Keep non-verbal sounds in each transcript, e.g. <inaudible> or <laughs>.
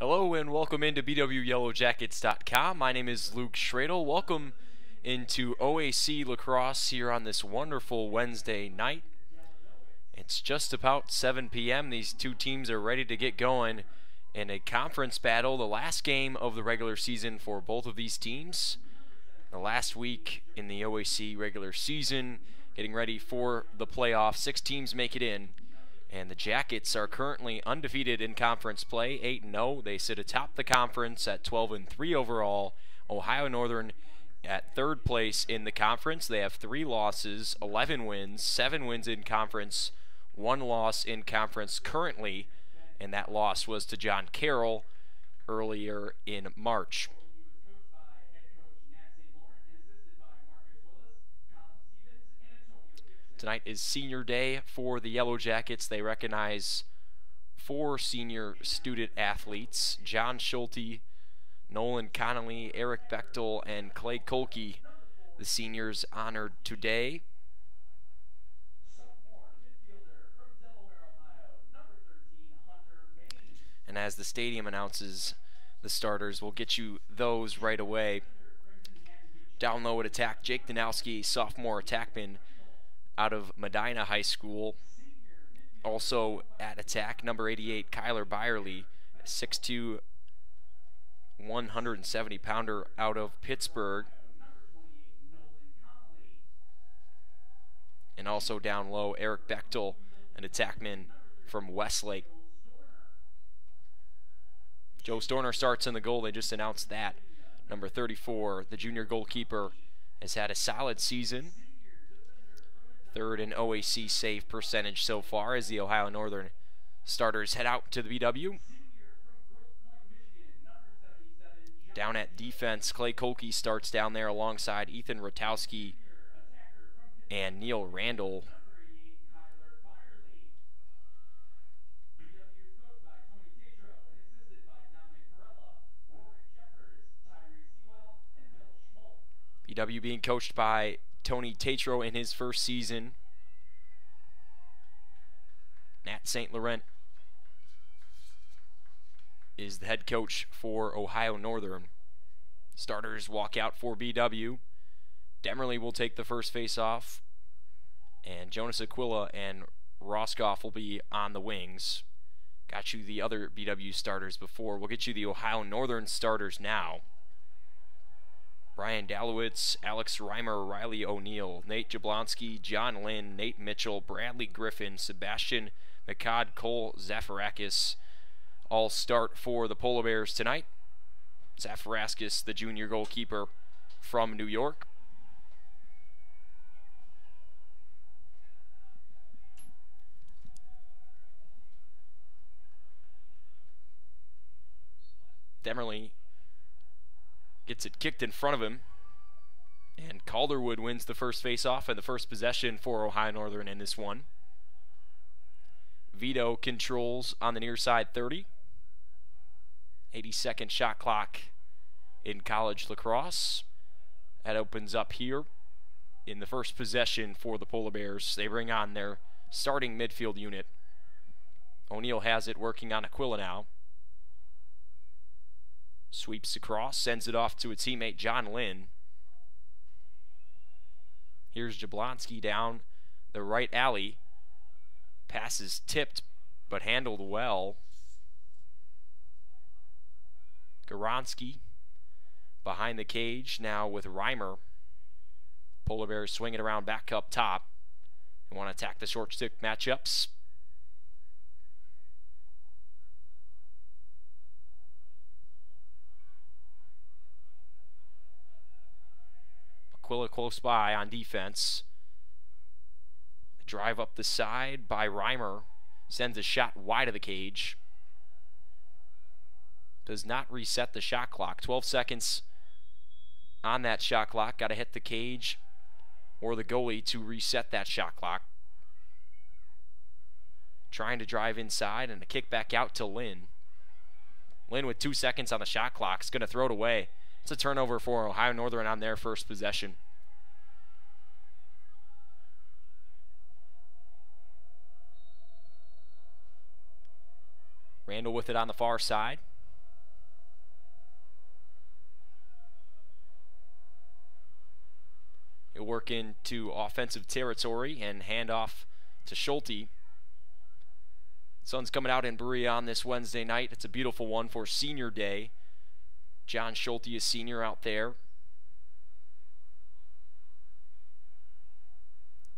Hello and welcome into BWYellowJackets.com. My name is Luke Schradel. Welcome into OAC lacrosse here on this wonderful Wednesday night. It's just about 7 p.m. These two teams are ready to get going in a conference battle, the last game of the regular season for both of these teams. The last week in the OAC regular season, getting ready for the playoffs. Six teams make it in. And the Jackets are currently undefeated in conference play, 8 0. They sit atop the conference at 12 and 3 overall. Ohio Northern at third place in the conference. They have three losses, 11 wins, seven wins in conference, one loss in conference currently, and that loss was to John Carroll earlier in March. Tonight is senior day for the Yellow Jackets. They recognize four senior student athletes John Schulte, Nolan Connolly, Eric Bechtel, and Clay Kolke, the seniors honored today. And as the stadium announces the starters, we'll get you those right away. Down low at attack, Jake Danowski, sophomore attackman out of Medina High School. Also at attack, number 88, Kyler Byerly, 6'2", 170 pounder out of Pittsburgh. And also down low, Eric Bechtel, an attackman from Westlake. Joe Storner starts in the goal. They just announced that. Number 34, the junior goalkeeper, has had a solid season. Third in OAC save percentage so far as the Ohio Northern starters head out to the BW. Down at defense, Clay Kolke starts down there alongside Ethan Rotowski and Neil Randall. BW being coached by Tony Tatro in his first season. Nat St. Laurent is the head coach for Ohio Northern. Starters walk out for BW. Demerly will take the first face-off, and Jonas Aquila and Roscoff will be on the wings. Got you the other BW starters before. We'll get you the Ohio Northern starters now. Brian Dalowitz, Alex Reimer, Riley O'Neill, Nate Jablonski, John Lynn, Nate Mitchell, Bradley Griffin, Sebastian McCod, Cole Zafarakis all start for the Polar Bears tonight. Zafarakis, the junior goalkeeper from New York. Demerly gets it kicked in front of him. And Calderwood wins the first face-off and the first possession for Ohio Northern in this one. Vito controls on the near side 30. 80 second shot clock in college lacrosse. That opens up here in the first possession for the Polar Bears. They bring on their starting midfield unit. O'Neill has it working on Aquila now. Sweeps across, sends it off to a teammate, John Lynn. Here's Jablonski down the right alley. Passes tipped, but handled well. Garansky behind the cage now with Reimer. Polar Bears swinging around back up top. They want to attack the short stick matchups. Aquila close by on defense. Drive up the side by Reimer. Sends a shot wide of the cage. Does not reset the shot clock. 12 seconds on that shot clock. Got to hit the cage or the goalie to reset that shot clock. Trying to drive inside and a kick back out to Lynn. Lynn with two seconds on the shot clock is going to throw it away. It's a turnover for Ohio Northern on their first possession. Randall with it on the far side. He'll work into offensive territory and hand off to Schulte. Sun's coming out in Berea on this Wednesday night. It's a beautiful one for senior day. John Schulte is senior out there.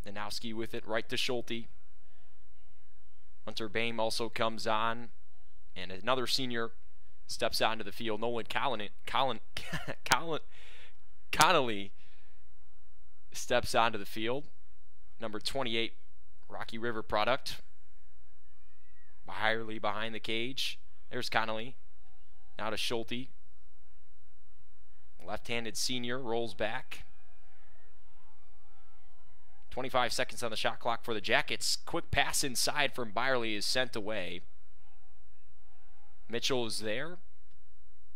Nanowski with it right to Schulte. Hunter Bame also comes on. And another senior steps out into the field. Nolan <laughs> Connolly steps onto the field. Number 28, Rocky River product. Byerly behind the cage. There's Connolly. Now to Schulte. Left-handed senior rolls back. 25 seconds on the shot clock for the Jackets. Quick pass inside from Byerly is sent away. Mitchell is there.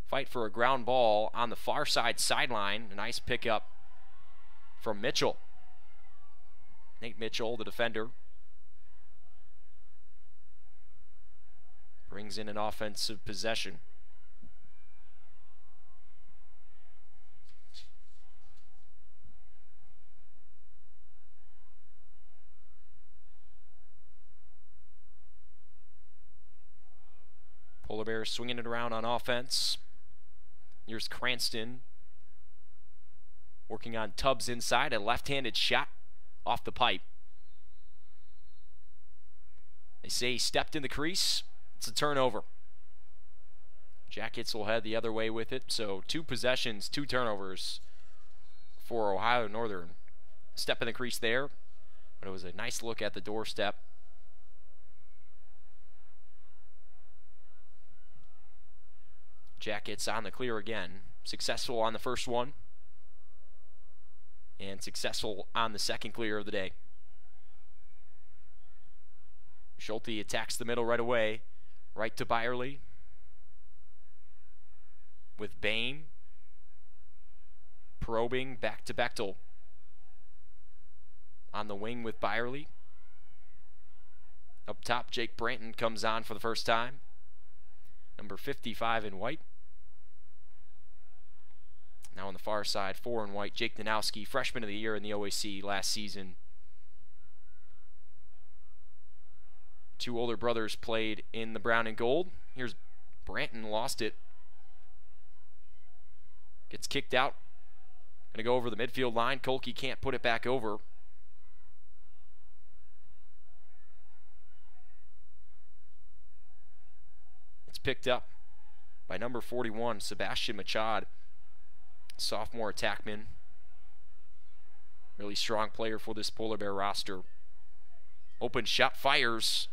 Fight for a ground ball on the far side sideline. Nice pickup from Mitchell. Nate Mitchell, the defender, brings in an offensive possession. Swinging it around on offense. Here's Cranston working on Tubbs inside. A left-handed shot off the pipe. They say he stepped in the crease. It's a turnover. Jackets will head the other way with it. So two possessions, two turnovers for Ohio Northern. Step in the crease there, but it was a nice look at the doorstep. Jackets on the clear again. Successful on the first one. And successful on the second clear of the day. Schulte attacks the middle right away. Right to Byerly. With Bain. Probing back to Bechtel. On the wing with Byerly. Up top, Jake Branton comes on for the first time. Number 55 in white. Now on the far side, four in white, Jake Nanowski, freshman of the year in the OAC last season. Two older brothers played in the brown and gold. Here's Branton, lost it. Gets kicked out. Going to go over the midfield line. Kolke can't put it back over. It's picked up by number 41, Sebastian Machad sophomore attackman. Really strong player for this Polar Bear roster. Open shot fires.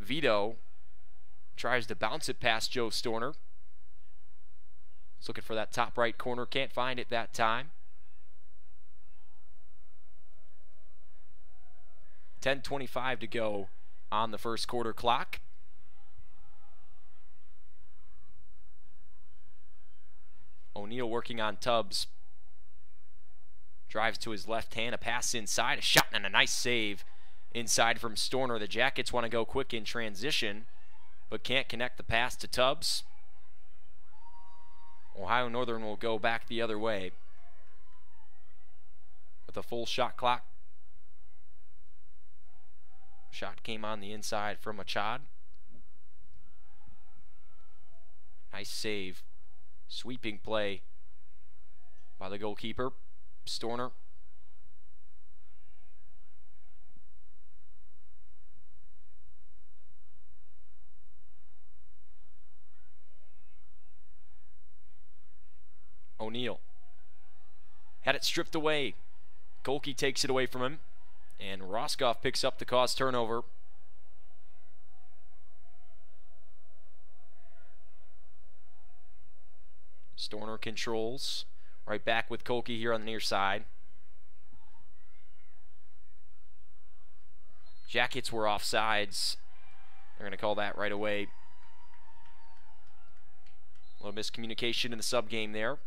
Vito tries to bounce it past Joe Storner. He's looking for that top right corner. Can't find it that time. 10.25 to go on the first quarter clock. O'Neill working on Tubbs. Drives to his left hand, a pass inside, a shot and a nice save inside from Storner. The Jackets want to go quick in transition, but can't connect the pass to Tubbs. Ohio Northern will go back the other way with a full shot clock. Shot came on the inside from Machad. Nice save Sweeping play by the goalkeeper, Storner. O'Neill had it stripped away. Kolke takes it away from him, and Roscoff picks up the cause turnover. Storner controls. Right back with Kolke here on the near side. Jackets were off sides. They're going to call that right away. A little miscommunication in the sub game there.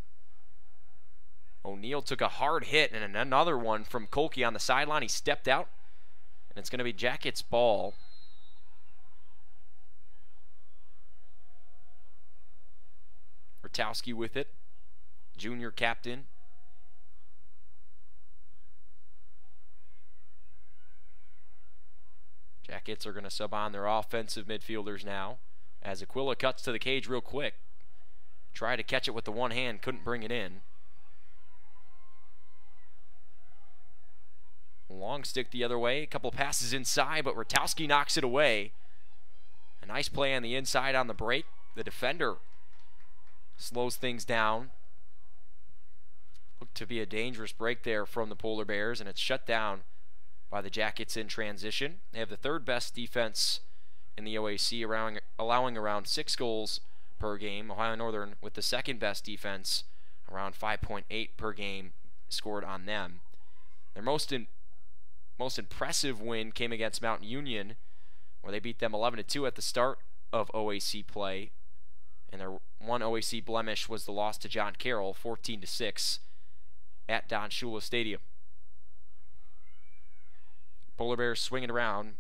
O'Neill took a hard hit and another one from Kolke on the sideline. He stepped out, and it's going to be Jackets' ball. Kratowski with it, junior captain. Jackets are going to sub on their offensive midfielders now as Aquila cuts to the cage real quick. Tried to catch it with the one hand, couldn't bring it in. Long stick the other way. A couple passes inside, but Ratowski knocks it away. A nice play on the inside on the break. The defender slows things down. Looked to be a dangerous break there from the Polar Bears, and it's shut down by the Jackets in transition. They have the third best defense in the OAC, allowing, allowing around six goals per game. Ohio Northern with the second best defense, around 5.8 per game scored on them. Their most in, most impressive win came against Mount Union, where they beat them 11 to 2 at the start of OAC play. And their one OAC blemish was the loss to John Carroll, 14 to 6, at Don Shula Stadium. Polar Bears swinging around,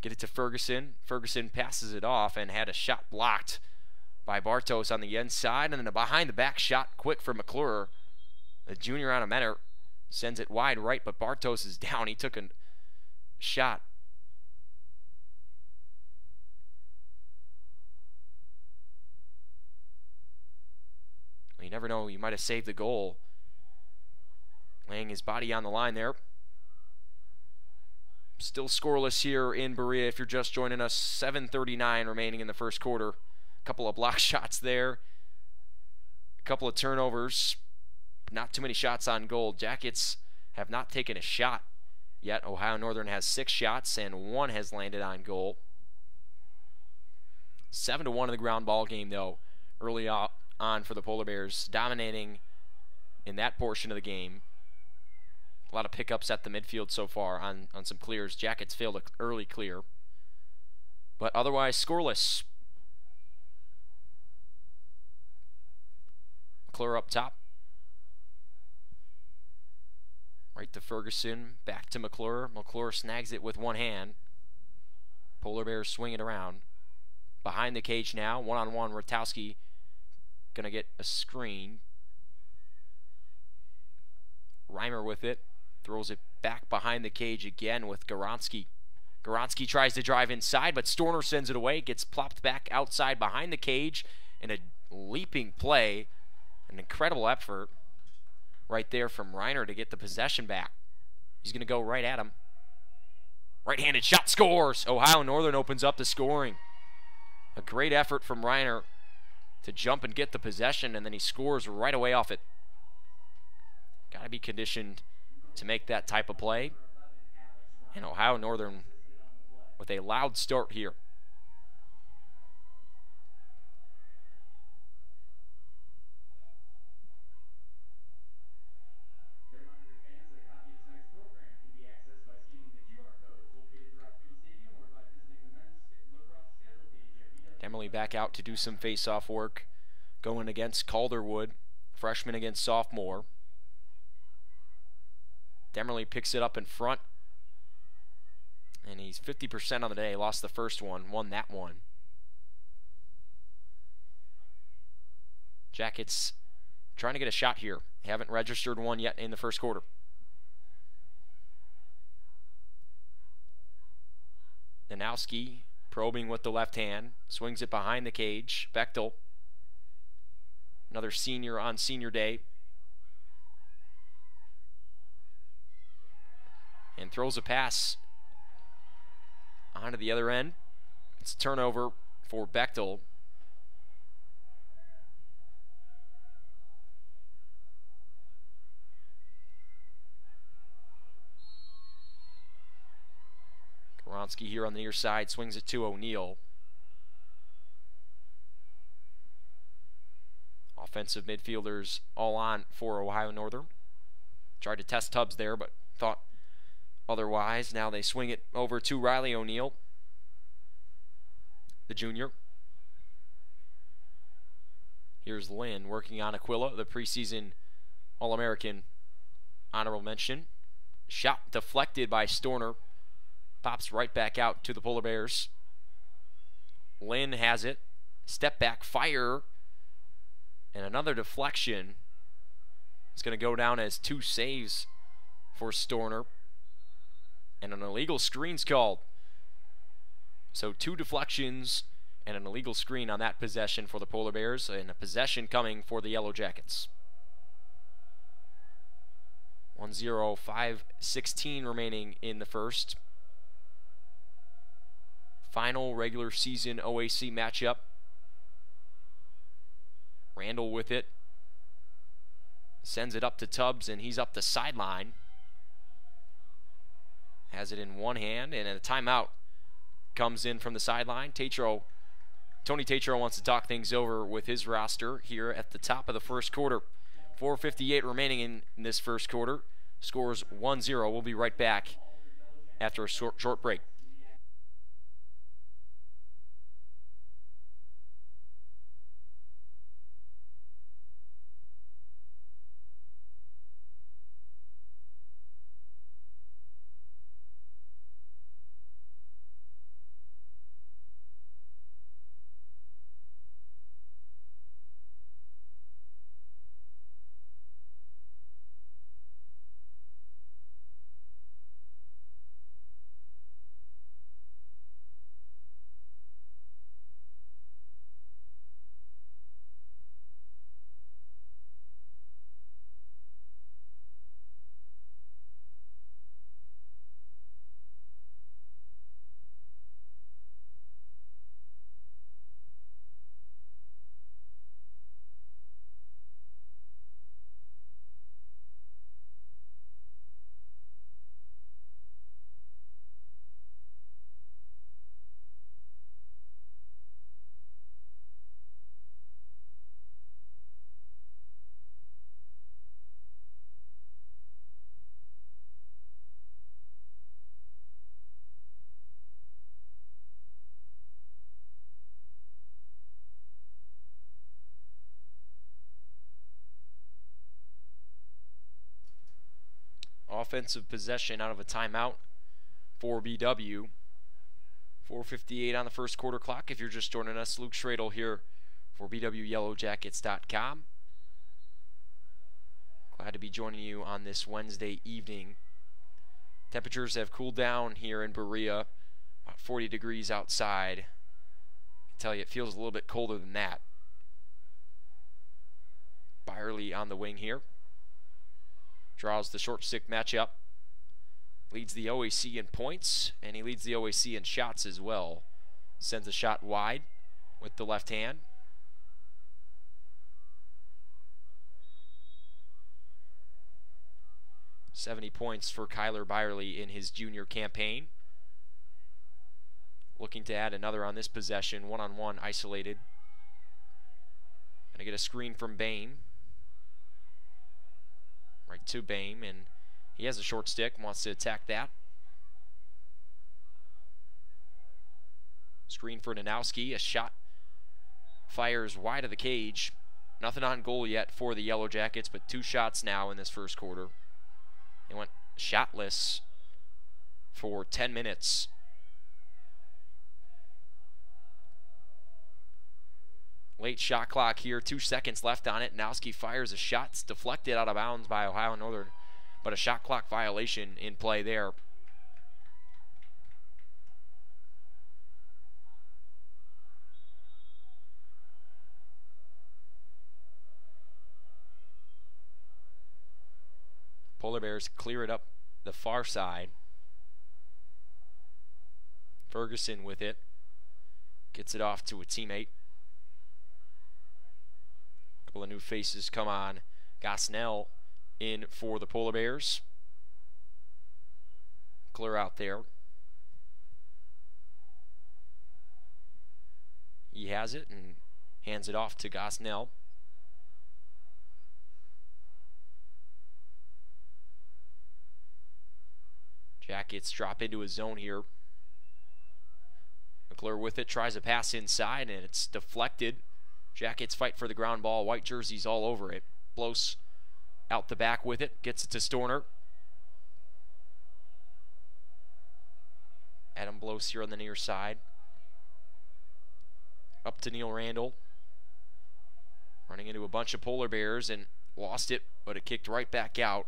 get it to Ferguson. Ferguson passes it off and had a shot blocked by Bartos on the inside, and then a behind the back shot quick for McClure. The junior on a Menor Sends it wide right, but Bartos is <laughs> down. He took a shot. You never know. You might have saved the goal. Laying his body on the line there. Still scoreless here in Berea if you're just joining us. 7.39 remaining in the first quarter. A couple of block <laughs> shots there. A couple of turnovers not too many shots on goal. Jackets have not taken a shot yet. Ohio Northern has six shots and one has landed on goal. Seven to one in the ground ball game though, early on for the Polar Bears, dominating in that portion of the game. A lot of pickups at the midfield so far on, on some clears. Jackets failed an early clear. But otherwise scoreless. McClure up top. Right to Ferguson, back to McClure. McClure snags it with one hand. Polar Bears swing it around. Behind the cage now, one on one. Ratowski gonna get a screen. Reimer with it, throws it back behind the cage again with Goransky. Goransky tries to drive inside, but Storner sends it away, gets plopped back outside behind the cage in a leaping play. An incredible effort right there from Reimer to get the possession back. He's going to go right at him. Right-handed shot scores. Ohio Northern opens up the scoring. A great effort from Reimer to jump and get the possession, and then he scores right away off it. Got to be conditioned to make that type of play. And Ohio Northern with a loud start here. Back out to do some face-off work, going against Calderwood, freshman against sophomore. Demerly picks it up in front, and he's 50% on the day. Lost the first one, won that one. Jackets trying to get a shot here. Haven't registered one yet in the first quarter. Danowski Probing with the left hand. Swings it behind the cage. Bechtel. Another senior on senior day. And throws a pass onto the other end. It's a turnover for Bechtel. Here on the near side swings it to O'Neill. Offensive midfielders all on for Ohio Northern. Tried to test Tubbs there, but thought otherwise. Now they swing it over to Riley O'Neill, the junior. Here's Lynn working on Aquila, the preseason All American honorable mention. Shot deflected by Storner. Pops right back out to the Polar Bears. Lynn has it. Step back, fire. And another deflection. It's going to go down as two saves for Storner. And an illegal screen's called. So two deflections and an illegal screen on that possession for the Polar Bears, and a possession coming for the Yellow Jackets. 1 0, 5 16 remaining in the first. Final regular season OAC matchup. Randall with it. Sends it up to Tubbs, and he's up the sideline. Has it in one hand, and a timeout comes in from the sideline. Tatro, Tony Tatro wants to talk things over with his roster here at the top of the first quarter. 4.58 remaining in, in this first quarter. Scores 1 0. We'll be right back after a short, short break. Offensive possession out of a timeout for BW. 4.58 on the first quarter clock. If you're just joining us, Luke Schradel here for BWYellowJackets.com. Glad to be joining you on this Wednesday evening. Temperatures have cooled down here in Berea, about 40 degrees outside. I tell you it feels a little bit colder than that. Byerly on the wing here. Draws the short stick matchup. Leads the OAC in points, and he leads the OAC in shots as well. Sends a shot wide with the left hand. Seventy points for Kyler Byerly in his junior campaign. Looking to add another on this possession, one on one, isolated. Gonna get a screen from Bain right to Bame, and he has a short stick, wants to attack that. Screen for Nanowski, a shot fires wide of the cage. Nothing on goal yet for the Yellow Jackets, but two shots now in this first quarter. They went shotless for 10 minutes Late shot clock here, two seconds left on it. Nowski fires a shot, it's deflected out of bounds by Ohio Northern, but a shot clock violation in play there. Polar Bears clear it up the far side. Ferguson with it. Gets it off to a teammate couple of new faces come on. Gosnell in for the Polar Bears. Clear out there. He has it and hands it off to Gosnell. Jackets drop into his zone here. McClure with it, tries a pass inside, and it's deflected Jackets fight for the ground ball. White jerseys all over it. Blows out the back with it. Gets it to Storner. Adam Blows here on the near side. Up to Neil Randall. Running into a bunch of polar bears and lost it, but it kicked right back out.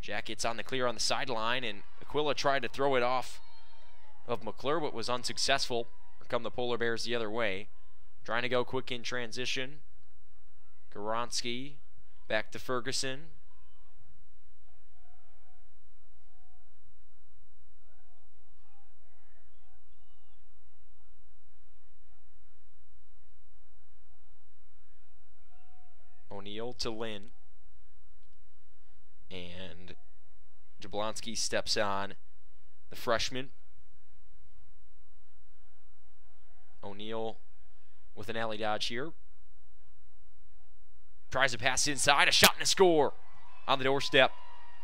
Jackets on the clear on the sideline, and Aquila tried to throw it off of McClure, but was unsuccessful. Here come the Polar Bears the other way. Trying to go quick in transition. Goronsky back to Ferguson. O'Neill to Lynn. And Jablonski steps on the freshman. O'Neill with an alley dodge here. Tries to pass inside, a shot and a score on the doorstep.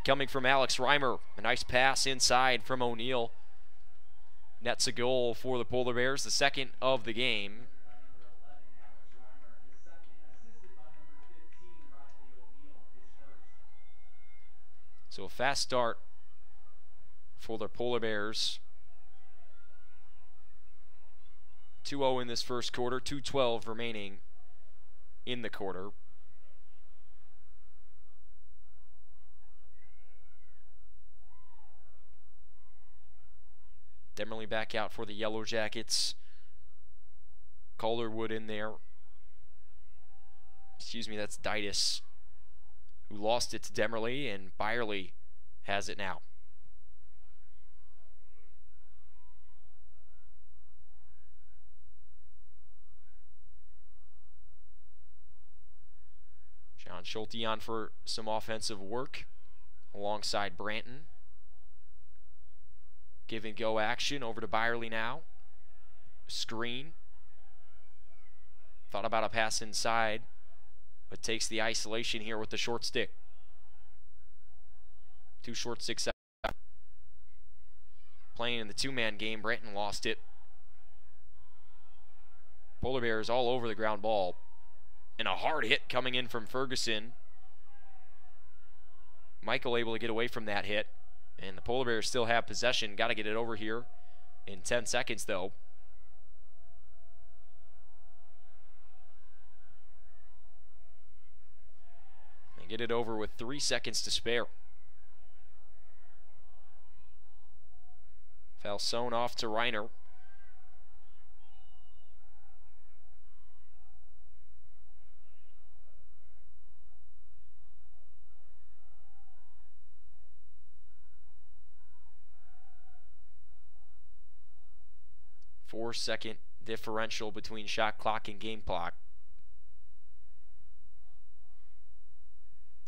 Coming from Alex Reimer. A nice pass inside from O'Neill. Nets a goal for the Polar Bears, the second of the game. So a fast start for the Polar Bears. 2-0 in this first quarter, 2-12 remaining in the quarter. Demerly back out for the Yellow Jackets. Calderwood in there. Excuse me, that's Ditus who lost it to Demerly, and Byerly has it now. John Schulte on for some offensive work alongside Branton. Give and go action over to Byerly now. Screen. Thought about a pass inside but takes the isolation here with the short stick. Two short sticks out. Playing in the two-man game, Branton lost it. Polar Bears all over the ground ball. And a hard hit coming in from Ferguson. Michael able to get away from that hit. And the Polar Bears still have possession. Got to get it over here in 10 seconds, though. And get it over with three seconds to spare. Falsone off to Reimer. Four second differential between shot clock and game clock.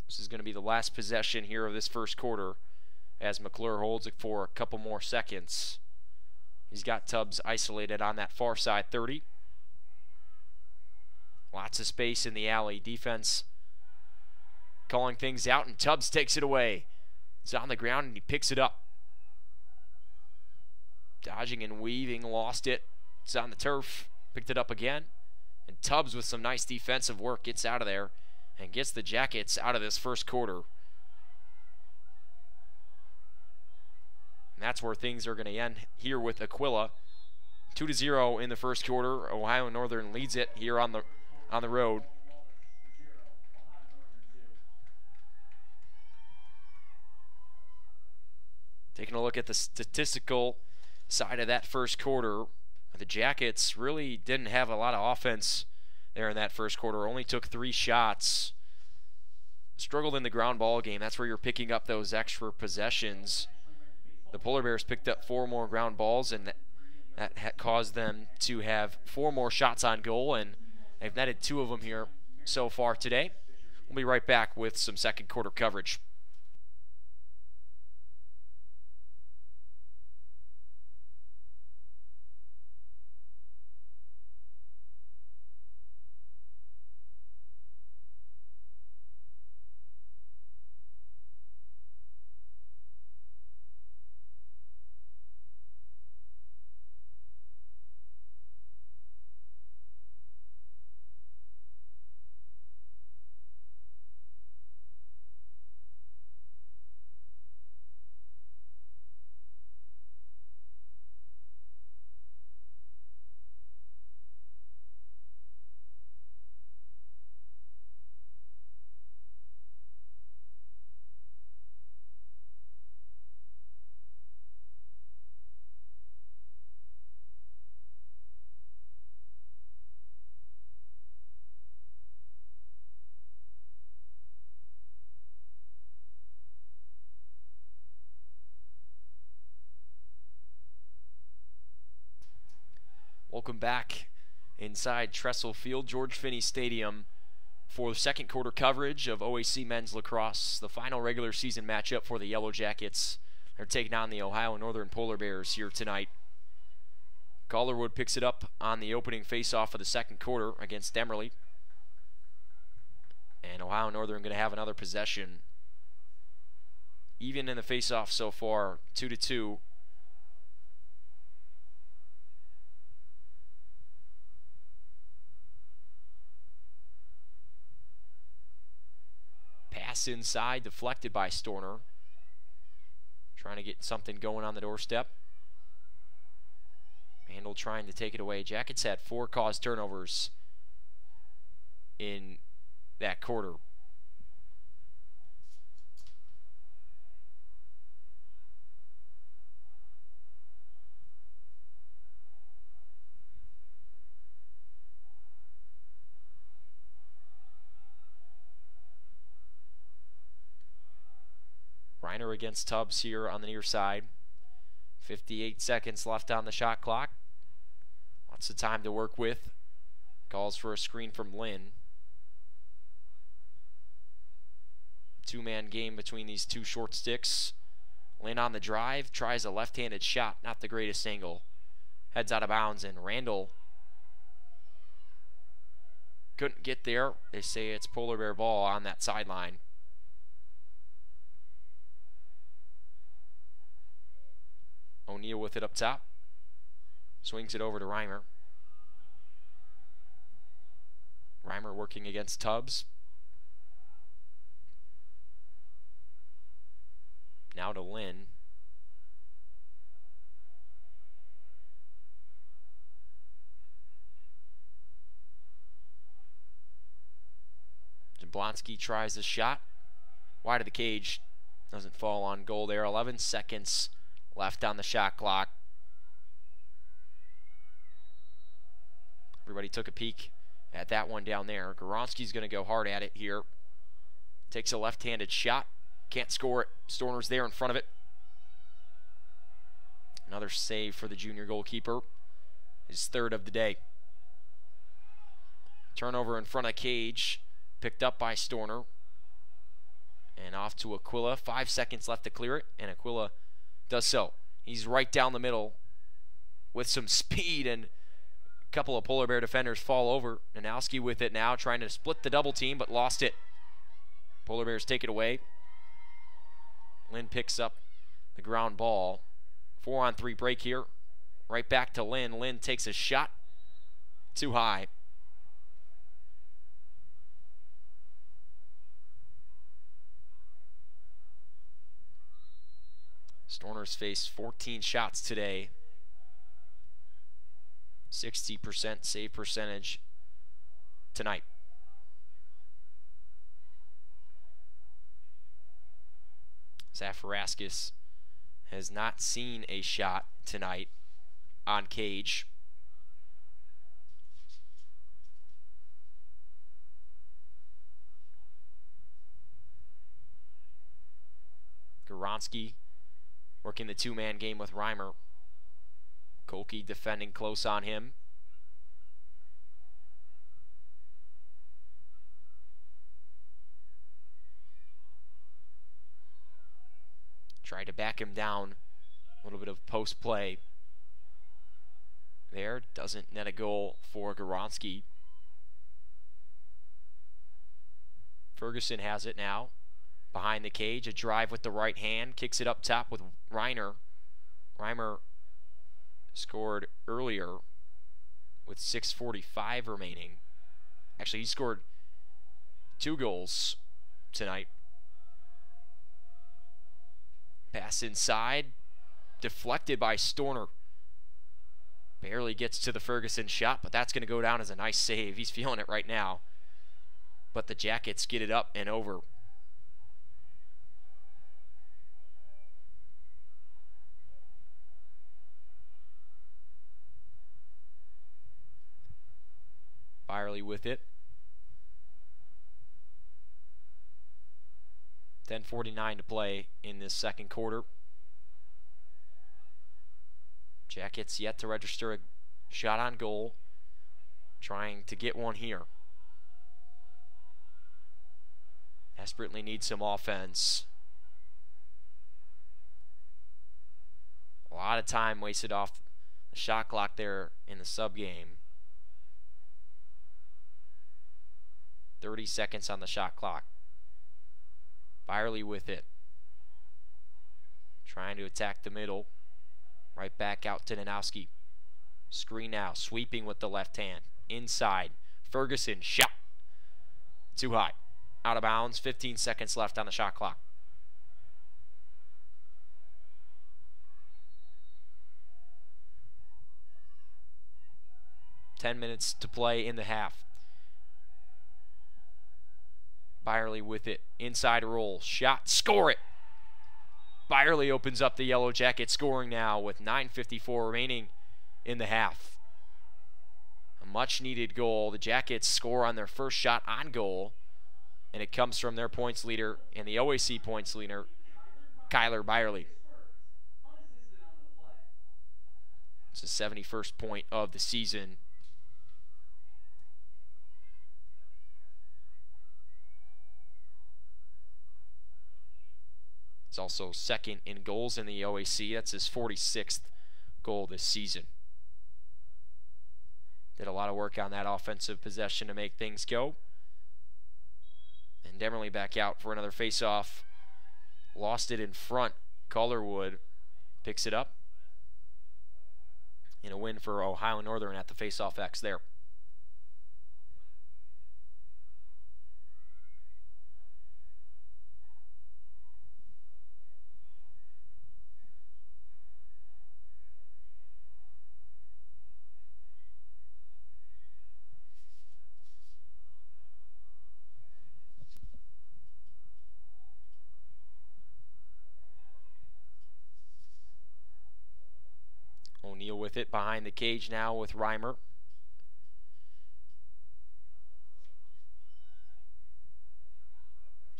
This is going to be the last possession here of this first quarter as McClure holds it for a couple more seconds. He's got Tubbs isolated on that far side 30. Lots of space in the alley. Defense calling things out, and Tubbs takes it away. It's on the ground, and he picks it up. Dodging and weaving, lost it. It's on the turf, picked it up again. And Tubbs with some nice defensive work gets out of there and gets the Jackets out of this first quarter. And that's where things are going to end here with Aquila. 2 to 0 in the first quarter. Ohio Northern leads it here on the on the road. Taking a look at the statistical side of that first quarter, the Jackets really didn't have a lot of offense there in that first quarter. Only took three shots. Struggled in the ground ball game. That's where you're picking up those extra possessions. The Polar Bears picked up four more ground balls, and that, caused them to have four more shots on goal, and they've netted two of them here so far today. We'll be right back with some second quarter coverage. Back inside Tressel Field, George Finnie Stadium for the second quarter coverage of OAC men's lacrosse, the final regular season matchup for the Yellow Jackets. They're taking on the Ohio Northern Polar Bears here tonight. Calderwood picks it up on the opening faceoff of the second quarter against Demerly. And Ohio Northern going to have another possession. Even in the faceoff so far, 2 to 2. Pass inside, deflected by Storner. Trying to get something going on the doorstep. Handel trying to take it away. Jackets had four caused turnovers in that quarter. Against Tubbs here on the near side. 58 seconds left on the shot clock. Lots of time to work with. Calls for a screen from Lynn. Two man game between these two short sticks. Lynn on the drive, tries a left handed shot, not the greatest angle. Heads out of bounds, and Randall couldn't get there. They say it's Polar Bear ball on that sideline. O'Neill with it up top. Swings it over to Reimer. Reimer working against Tubbs. Now to Lynn. Jablonski tries a shot. Wide of the cage. Doesn't fall on goal there. 11 seconds left on the shot clock. Everybody took a peek at that one down there. Goronski's going to go hard at it here. Takes a left-handed shot. Can't score it. Storner's there in front of it. Another save for the junior goalkeeper. His third of the day. Turnover in front of cage. Picked up by Storner. And off to Aquila. Five seconds left to clear it. And Aquila does so. He's right down the middle with some <laughs> speed and a couple of polar bear defenders fall over. Nanowski with it now, trying to split the double team, but lost it. Polar Bears take it away. Lynn picks up the ground ball. Four on three break here. Right back to Lynn. Lynn takes a shot. Too high. Storner's faced 14 shots today. 60% save percentage tonight. Zafarakis has not seen a shot tonight on cage. Goronski working the two-man game with Reimer. Kolke defending close on him. Tried to back him down. A little bit of post play there. Doesn't net a goal for Goronski. Ferguson has it now behind the cage. A drive with the right hand. Kicks it up top with Reiner. Reimer scored earlier with 6.45 remaining. Actually, he scored two goals tonight. Pass inside. Deflected by Storner. Barely gets to the Ferguson shot, but that's going to go down as a nice save. He's feeling it right now. But the Jackets get it up and over. Byerly with it. 10.49 to play in this second quarter. Jackets yet to register a shot on goal, trying to get one here. Desperately need some offense. A lot of time wasted off the shot clock there in the sub game. 30 seconds on the shot clock. Byerly with it. Trying to attack the middle. Right back out to Danowski. Screen now. Sweeping with the left hand. Inside. Ferguson. Shot. Too high. Out of bounds. 15 seconds left on the shot clock. Ten minutes to play in the half. Byerly with it. Inside roll. Shot. Score it. Byerly opens up the Yellow Jacket scoring now with 9.54 remaining in the half. A much needed goal. The Jackets score on their first shot on goal, and it comes from their points leader and the OAC points leader, Kyler Byerly. It's the 71st point of the season He's also second in goals in the OAC. That's his 46th goal this season. Did a lot of work on that offensive possession to make things go. And Demerly back out for another face-off. Lost it in front. Calderwood picks it up. In a win for Ohio Northern at the face-off X there. O'Neill with it behind the cage now with Reimer.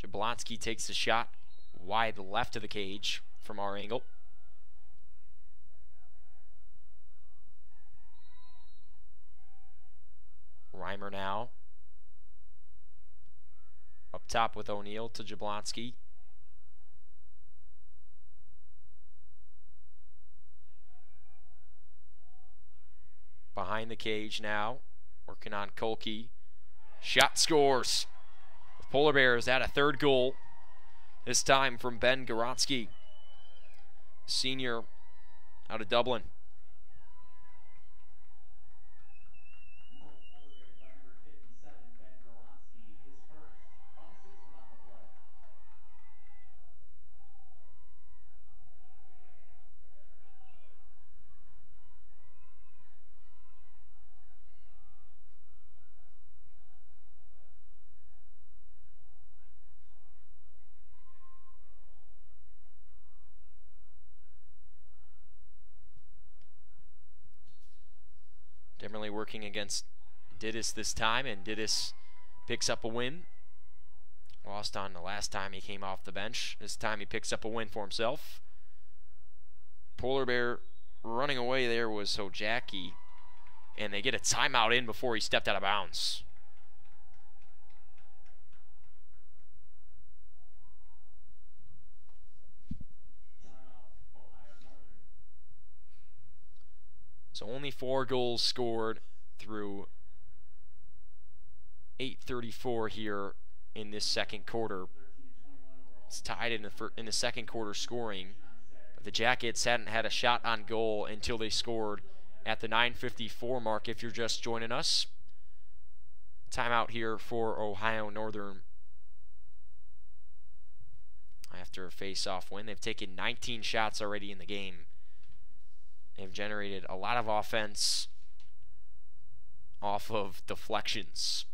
Jablonski takes the shot wide left of the cage from our angle. Reimer now. Up top with O'Neill to Jablonski. Behind the cage now, working on Kolke. Shot scores. The Polar Bears at a third goal. This time from Ben Gorotsky, senior out of Dublin. Working against Didis this time, and Didis picks up a win. Lost on the last time he came off the bench. This time he picks up a win for himself. Polar Bear running away there was Hojaki, and they get a timeout in before he stepped out of bounds. So only four goals scored through 8:34 here in this second quarter. It's tied in the in the second quarter scoring. The Jackets hadn't had a shot on goal until they scored at the 9:54 mark. If you're just joining us, timeout here for Ohio Northern. After a face-off win, they've taken 19 shots already in the game. They've generated a lot of offense off of deflections.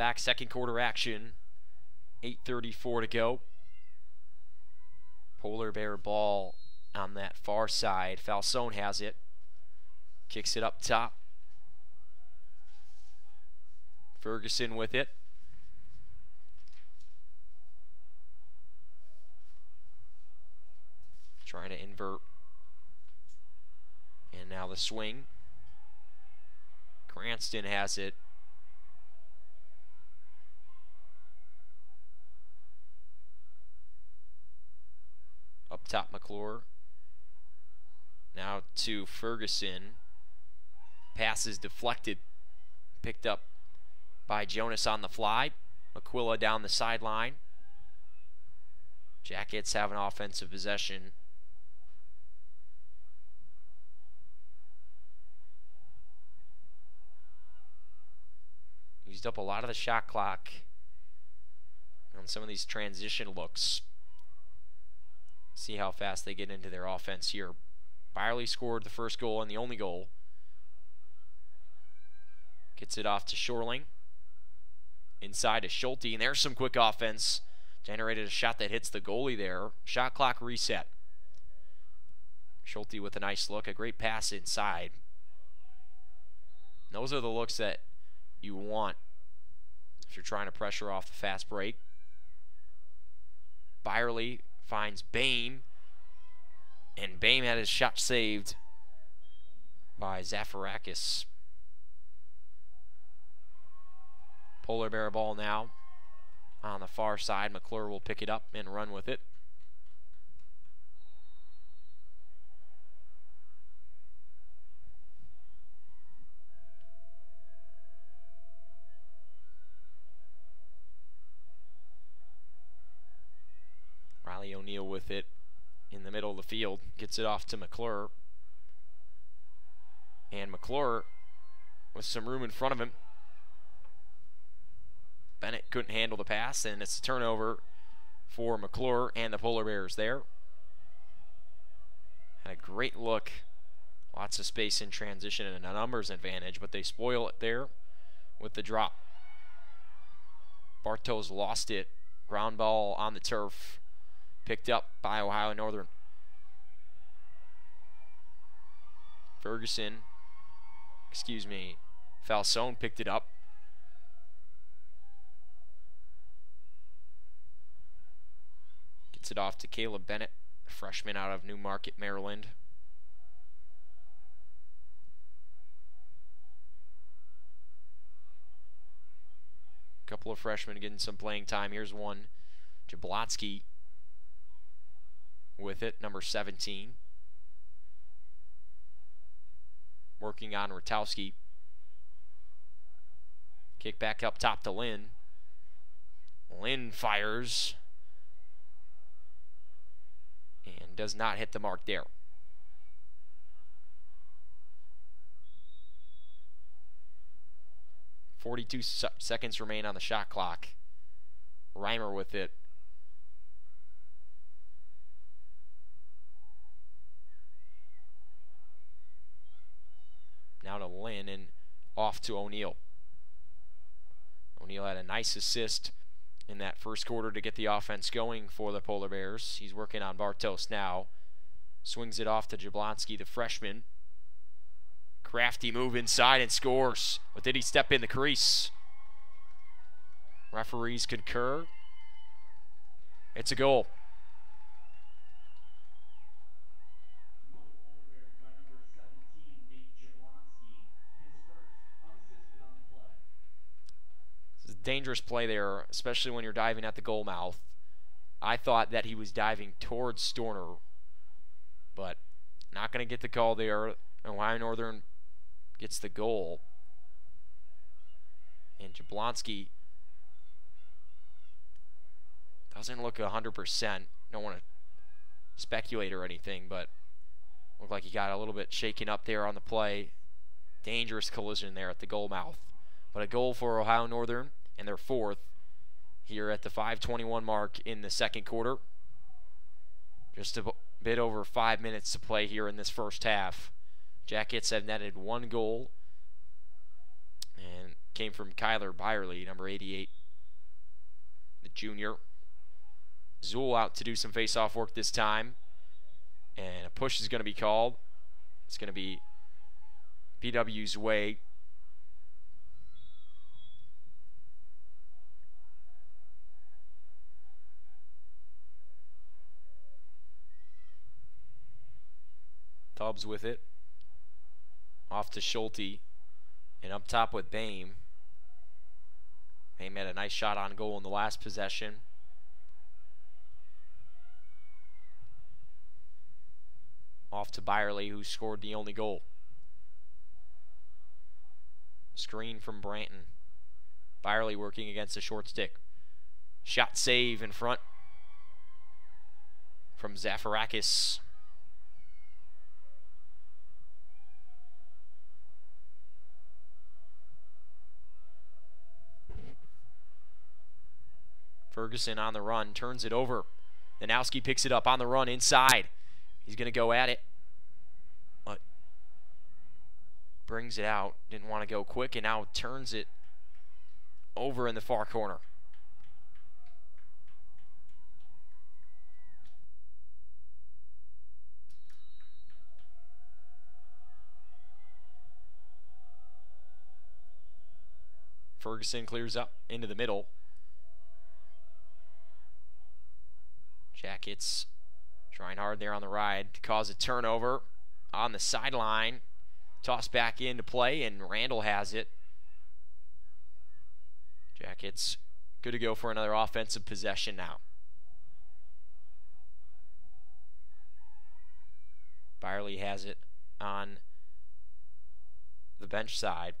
Back, second quarter action. 8.34 to go. Polar Bear ball on that far side. Falsone has it. Kicks it up top. Ferguson with it. Trying to invert. And now the swing. Cranston has it. Top, McClure. Now to Ferguson. Passes deflected. Picked up by Jonas on the fly. Aquila down the sideline. Jackets have an offensive possession. Used up a lot of the shot clock on some of these transition looks. See how fast they get into their offense here. Byerly scored the first goal and the only goal. Gets it off to Shorling. Inside to Schulte, and there's some quick offense. Generated a shot that hits the goalie there. Shot clock reset. Schulte with a nice look, a great pass inside. Those are the looks that you want if you're trying to pressure off the fast break. Byerly finds Bain, and Bain had his shot saved by Zafarakis. Polar Bear ball now on the far side. McClure will pick it up and run with it. With it in the middle of the field. Gets it off to McClure. And McClure with some room in front of him. Bennett couldn't handle the pass, and it's a turnover for McClure and the Polar Bears there. Had a great look. Lots of space in transition and a numbers advantage, but they spoil it there with the drop. Bartos lost it. Ground ball on the turf. Picked up by Ohio Northern. Ferguson, excuse me, Falsone picked it up. Gets it off to Caleb Bennett, freshman out of Newmarket, Maryland. couple of freshmen getting some playing time. Here's one. Jablonski with it, number 17. Working on Rotowski. Kick back up top to Lynn. Lynn fires. And does not hit the mark there. Forty-two seconds remain on the shot clock. Reimer with it. And off to O'Neill. O'Neill had a nice assist in that first quarter to get the offense going for the Polar Bears. He's working on Bartos now. Swings it off to Jablonski, the freshman. Crafty move inside and scores. But did he step in the crease? Referees concur. It's a goal. Dangerous play there, especially when you're diving at the goal mouth. I thought that he was diving towards Storner, but not going to get the call there. Ohio Northern gets the goal. And Jablonski doesn't look 100%. Don't want to speculate or anything, but looked like he got a little bit shaken up there on the play. Dangerous collision there at the goal mouth. But a goal for Ohio Northern and their fourth here at the 521 mark in the second quarter. Just a bit over five minutes to play here in this first half. Jackets have netted one goal and came from Kyler Byerly, number 88, the junior. Zool out to do some face-off work this time. And a push is going to be called. It's going to be BW's way. With it. Off to Schulte. And up top with Bame. Bame had a nice shot on goal in the last possession. Off to Byerly, who scored the only goal. Screen from Branton. Byerly working against a short stick. Shot save in front from Zafarakis. Ferguson on the run, turns it over. Danowski picks it up on the run inside. He's going to go at it. But brings it out. Didn't want to go quick and now turns it over in the far corner. Ferguson clears up into the middle. Jackets trying hard there on the ride to cause a turnover on the sideline. Toss back into play, and Randall has it. Jackets good to go for another offensive possession now. Byerly has it on the bench side.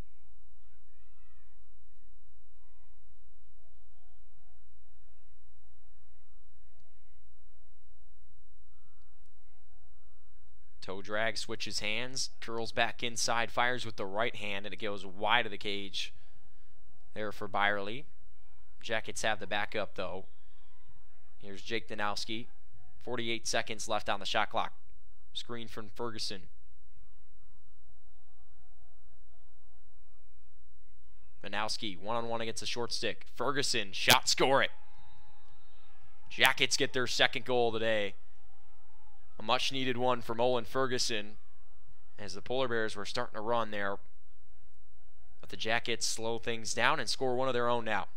Toe drag, switches hands, curls back inside, fires with the right hand, and it goes wide of the cage there for Byerly. Jackets have the backup, though. Here's Jake Danowski. 48 seconds left on the shot clock. Screen from Ferguson. Danowski, one-on-one against the short stick. Ferguson, shot, score it. Jackets get their second goal of the day. A much needed one from Olin Ferguson as the Polar Bears were starting to run there. But the Jackets slow things down and score one of their own now.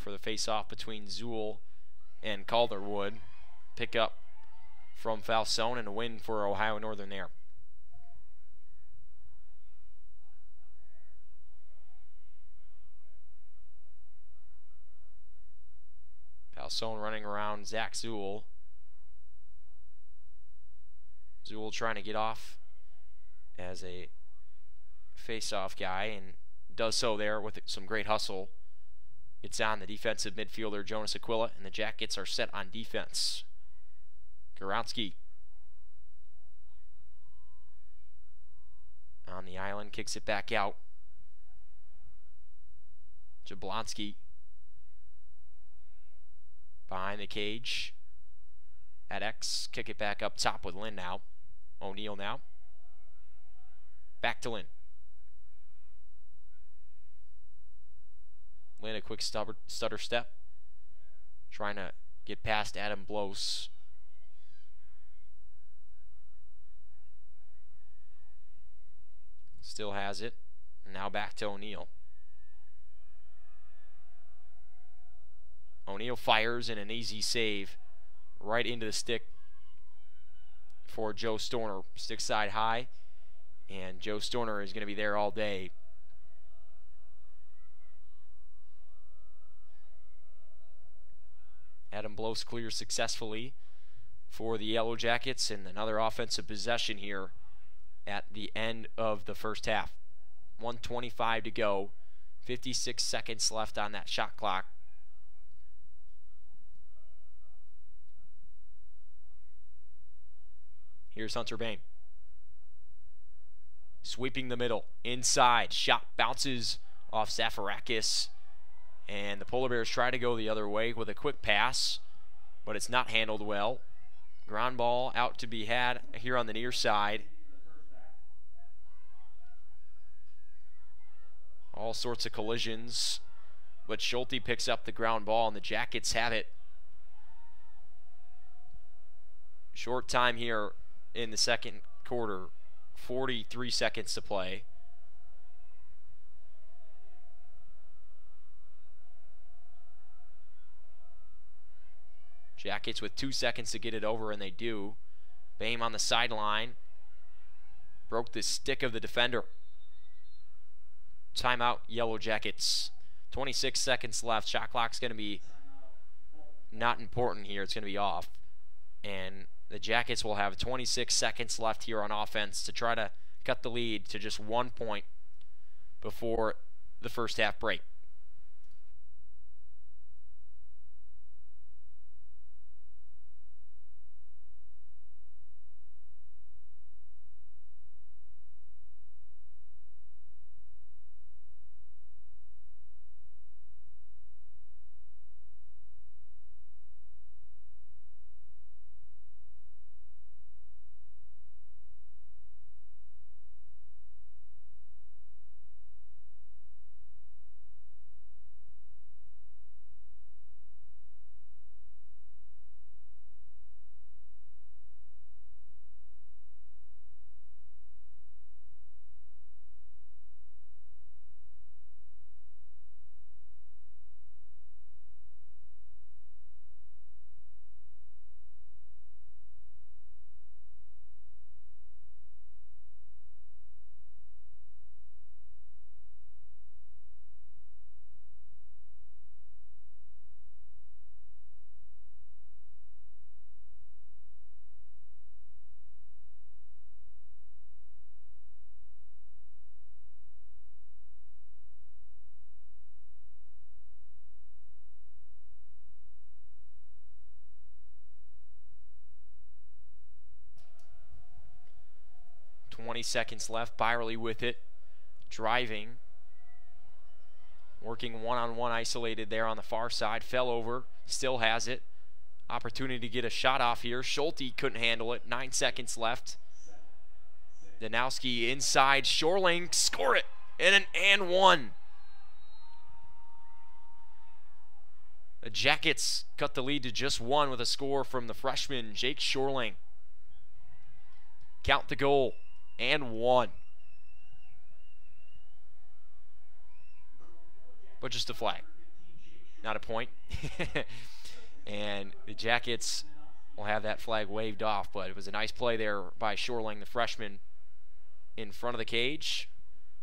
For the face-off between Zool and Calderwood. Pick up from Falsone and a win for Ohio Northern there. Falsone running around Zach Zool. Zool trying to get off as a face-off guy and does so there with some great hustle. It's on the defensive midfielder Jonas Aquila, and the Jackets are set on defense. Goronsky on the island, kicks it back out. Jablonski behind the cage at X. Kick it back up top with Lynn now. O'Neill now. Back to Lynn. Land a quick stutter, stutter step. Trying to get past Adam Blos. Still has it. now back to O'Neill. O'Neill fires in an easy save right into the stick for Joe Storner. Stick side high. And Joe Storner is going to be there all day Adam Blos clears successfully for the Yellow Jackets and another offensive possession here at the end of the first half. 125 to go. 56 seconds left on that shot clock. Here's Hunter Bain. Sweeping the middle. Inside. Shot bounces off Zafarakis. And the Polar Bears try to go the other way with a quick pass, but it's not handled well. Ground ball out to be had here on the near side. All sorts of collisions, but Schulte picks up the ground ball, and the Jackets have it. Short time here in the second quarter, 43 seconds to play. Jackets with two seconds to get it over, and they do. Bame on the sideline. Broke the stick of the defender. Timeout, Yellow Jackets. 26 seconds left. Shot clock's going to be not important here. It's going to be off. And the Jackets will have 26 seconds left here on offense to try to cut the lead to just one point before the first half break. 20 seconds left. Byerly with it, driving, working one on one isolated there on the far side. Fell over, still has it. Opportunity to get a shot off here. Schulte couldn't handle it. Nine seconds left. Danowski inside. Shoreling score it. And an and one. The Jackets cut the lead to just one with a score from the freshman Jake Shoreling. Count the goal and one. But just a flag, not a point. <laughs> and the Jackets will have that flag waved off, but it was a nice play there by Shoreling, the freshman, in front of the cage.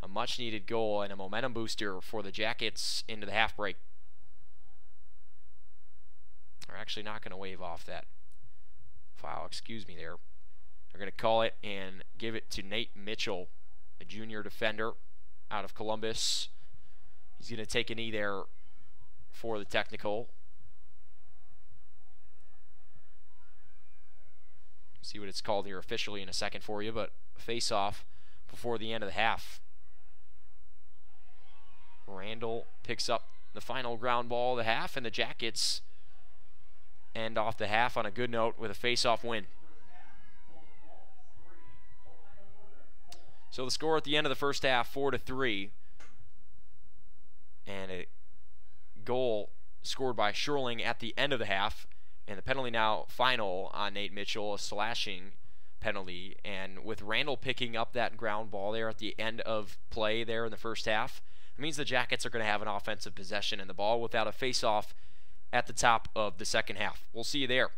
A much needed goal and a momentum booster for the Jackets into the half break. They're actually not going to wave off that foul, excuse me there. They're going to call it and give it to Nate Mitchell, a junior defender out of Columbus. He's going to take a knee there for the technical. See what it's called here officially in a second for you, but face off before the end of the half. Randall picks up the final ground ball of the half, and the Jackets end off the half on a good note with a face off win. So the score at the end of the first half, four to three, and a goal scored by Shoreling at the end of the half, and the penalty now final on Nate Mitchell, a slashing penalty, and with Randall picking up that ground ball there at the end of play there in the first half, it means the Jackets are going to have an offensive possession in the ball without a face-off at the top of the second half. We'll see you there.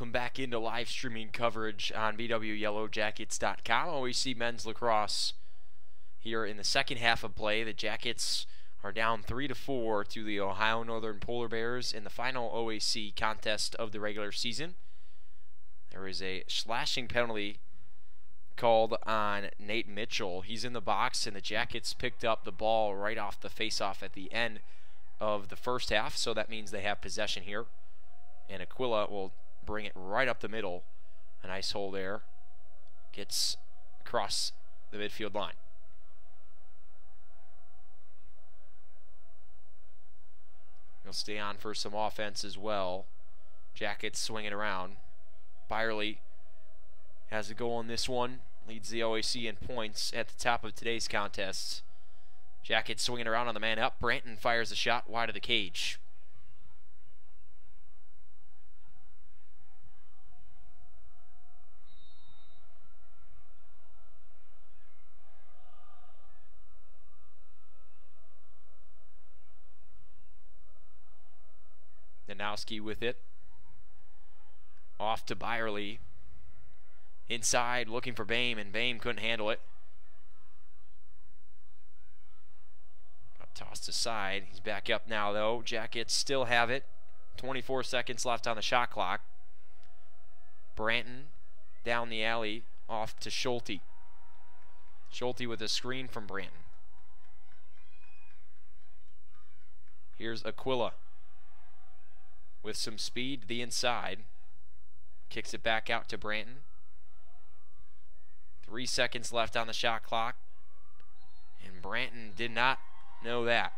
Welcome back into live streaming coverage on BWYellowJackets.com. see men's lacrosse here in the second half of play. The Jackets are down three to four to the Ohio Northern Polar Bears in the final OAC contest of the regular season. There is a slashing penalty called on Nate Mitchell. He's in the box, and the Jackets picked up the ball right off the faceoff at the end of the first half, so that means they have possession here. And Aquila will bring it right up the middle. A nice hole there. Gets across the midfield line. He'll stay on for some offense as well. Jackets swinging around. Byerly has a goal on this one. Leads the OAC in points at the top of today's contests. Jackets swinging around on the man up. Branton fires a shot wide of the cage. Danowski with it. Off to Byerly. Inside, looking for Bame, and Bame couldn't handle it. Got tossed aside. He's back up now, though. Jackets still have it. 24 seconds left on the shot clock. Branton down the alley off to Schulte. Schulte with a screen from Branton. Here's Aquila with some speed the inside. Kicks it back out to Branton. Three seconds left on the shot clock. And Branton did not know that.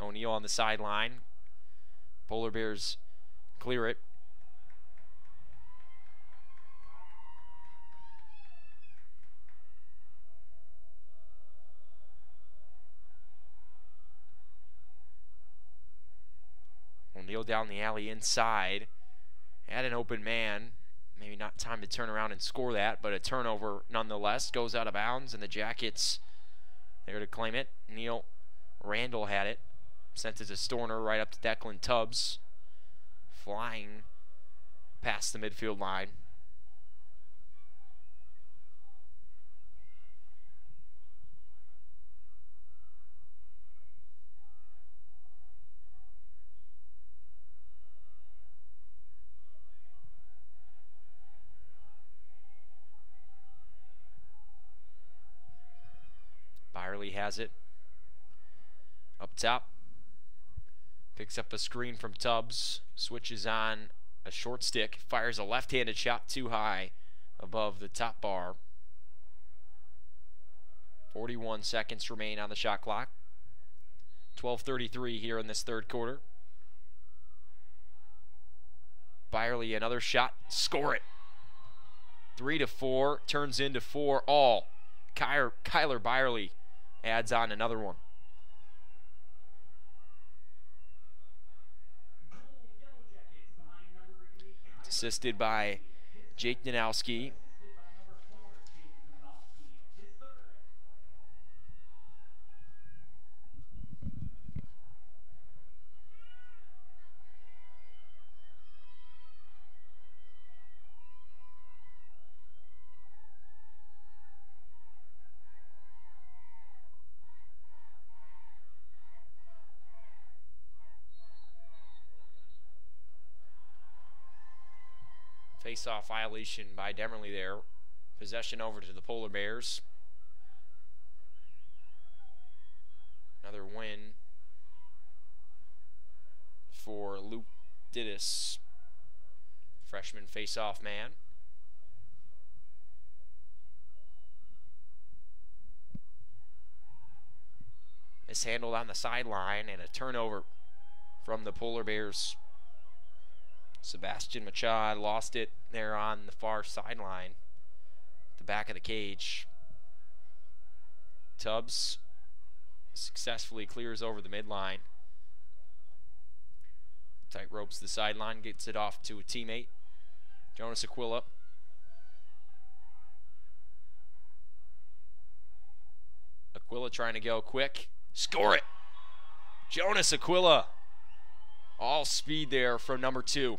O'Neill on the sideline. Polar Bears clear it. Down the alley inside. Had an open man. Maybe not time to turn around and score that, but a turnover nonetheless. Goes out of bounds, and the Jackets there to claim it. Neil Randall had it. Sent it to Storner right up to Declan Tubbs. Flying past the midfield line. Has it. Up top. Picks up a screen from Tubbs. Switches on a short stick. Fires a left-handed shot too high above the top bar. 41 seconds remain on the shot clock. 12.33 here in this third quarter. Byerly, another shot. Score it. Three to four. Turns into four all. Kyler, Kyler Byerly adds on another one. Assisted by Jake Danowski. Face-off violation by Demerly there. Possession over to the Polar Bears. Another win for Luke Dittis, freshman face-off man. Mishandled on the sideline and a turnover from the Polar Bears. Sebastian Machad lost it there on the far sideline, the back of the cage. Tubbs successfully clears over the midline. Tight ropes the sideline, gets it off to a teammate. Jonas Aquila. Aquila trying to go quick. Score it. Jonas Aquila. All speed there from number two.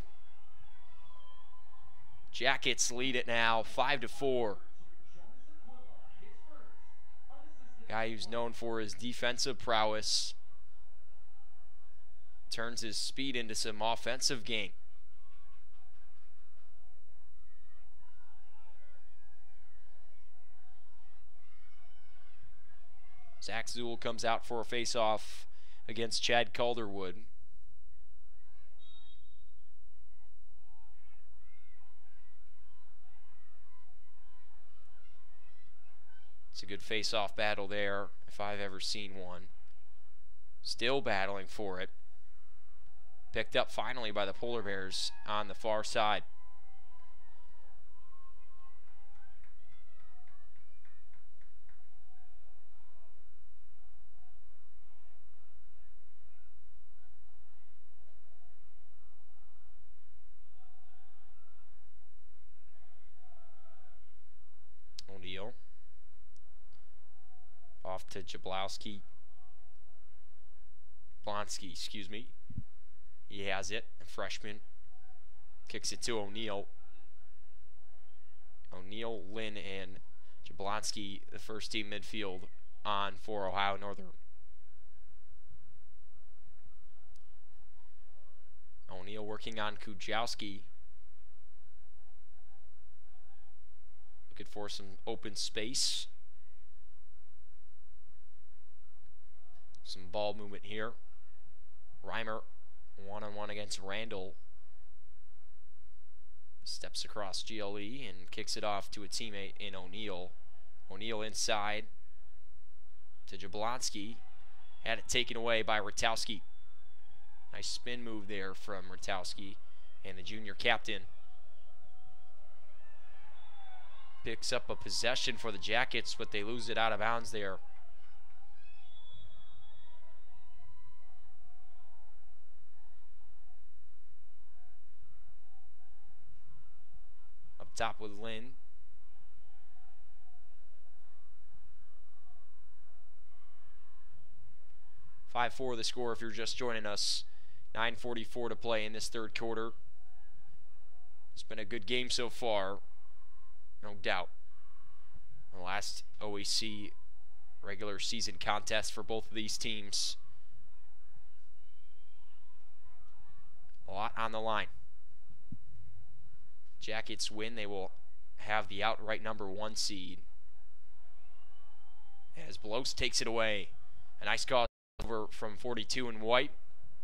Jackets lead it now, five to four. Guy who's known for his defensive prowess turns his speed into some offensive game. Zach Zool comes out for a face-off against Chad Calderwood. A good face-off battle there, if I've ever seen one. Still battling for it. Picked up finally by the Polar Bears on the far side. To Jablowski. Blonsky, excuse me. He has it. A freshman kicks it to O'Neill. O'Neill, Lynn, and Jablonski, the first team midfield on for Ohio Northern. O'Neill working on Kujowski. Looking for some open space. Some ball movement here. Reimer one on one against Randall. Steps across GLE and kicks it off to a teammate in O'Neill. O'Neill inside to Jablonski. Had it taken away by Ratowski. Nice spin move there from Ratowski and the junior captain. Picks up a possession for the Jackets, but they lose it out of bounds there. Top with Lynn. Five four the score if you're just joining us. 9:44 to play in this third quarter. It's been a good game so far, no doubt. The last OAC regular season contest for both of these teams. A lot on the line. Jackets win, they will have the outright number one seed. As Blos takes it away. A nice call over from 42 in white.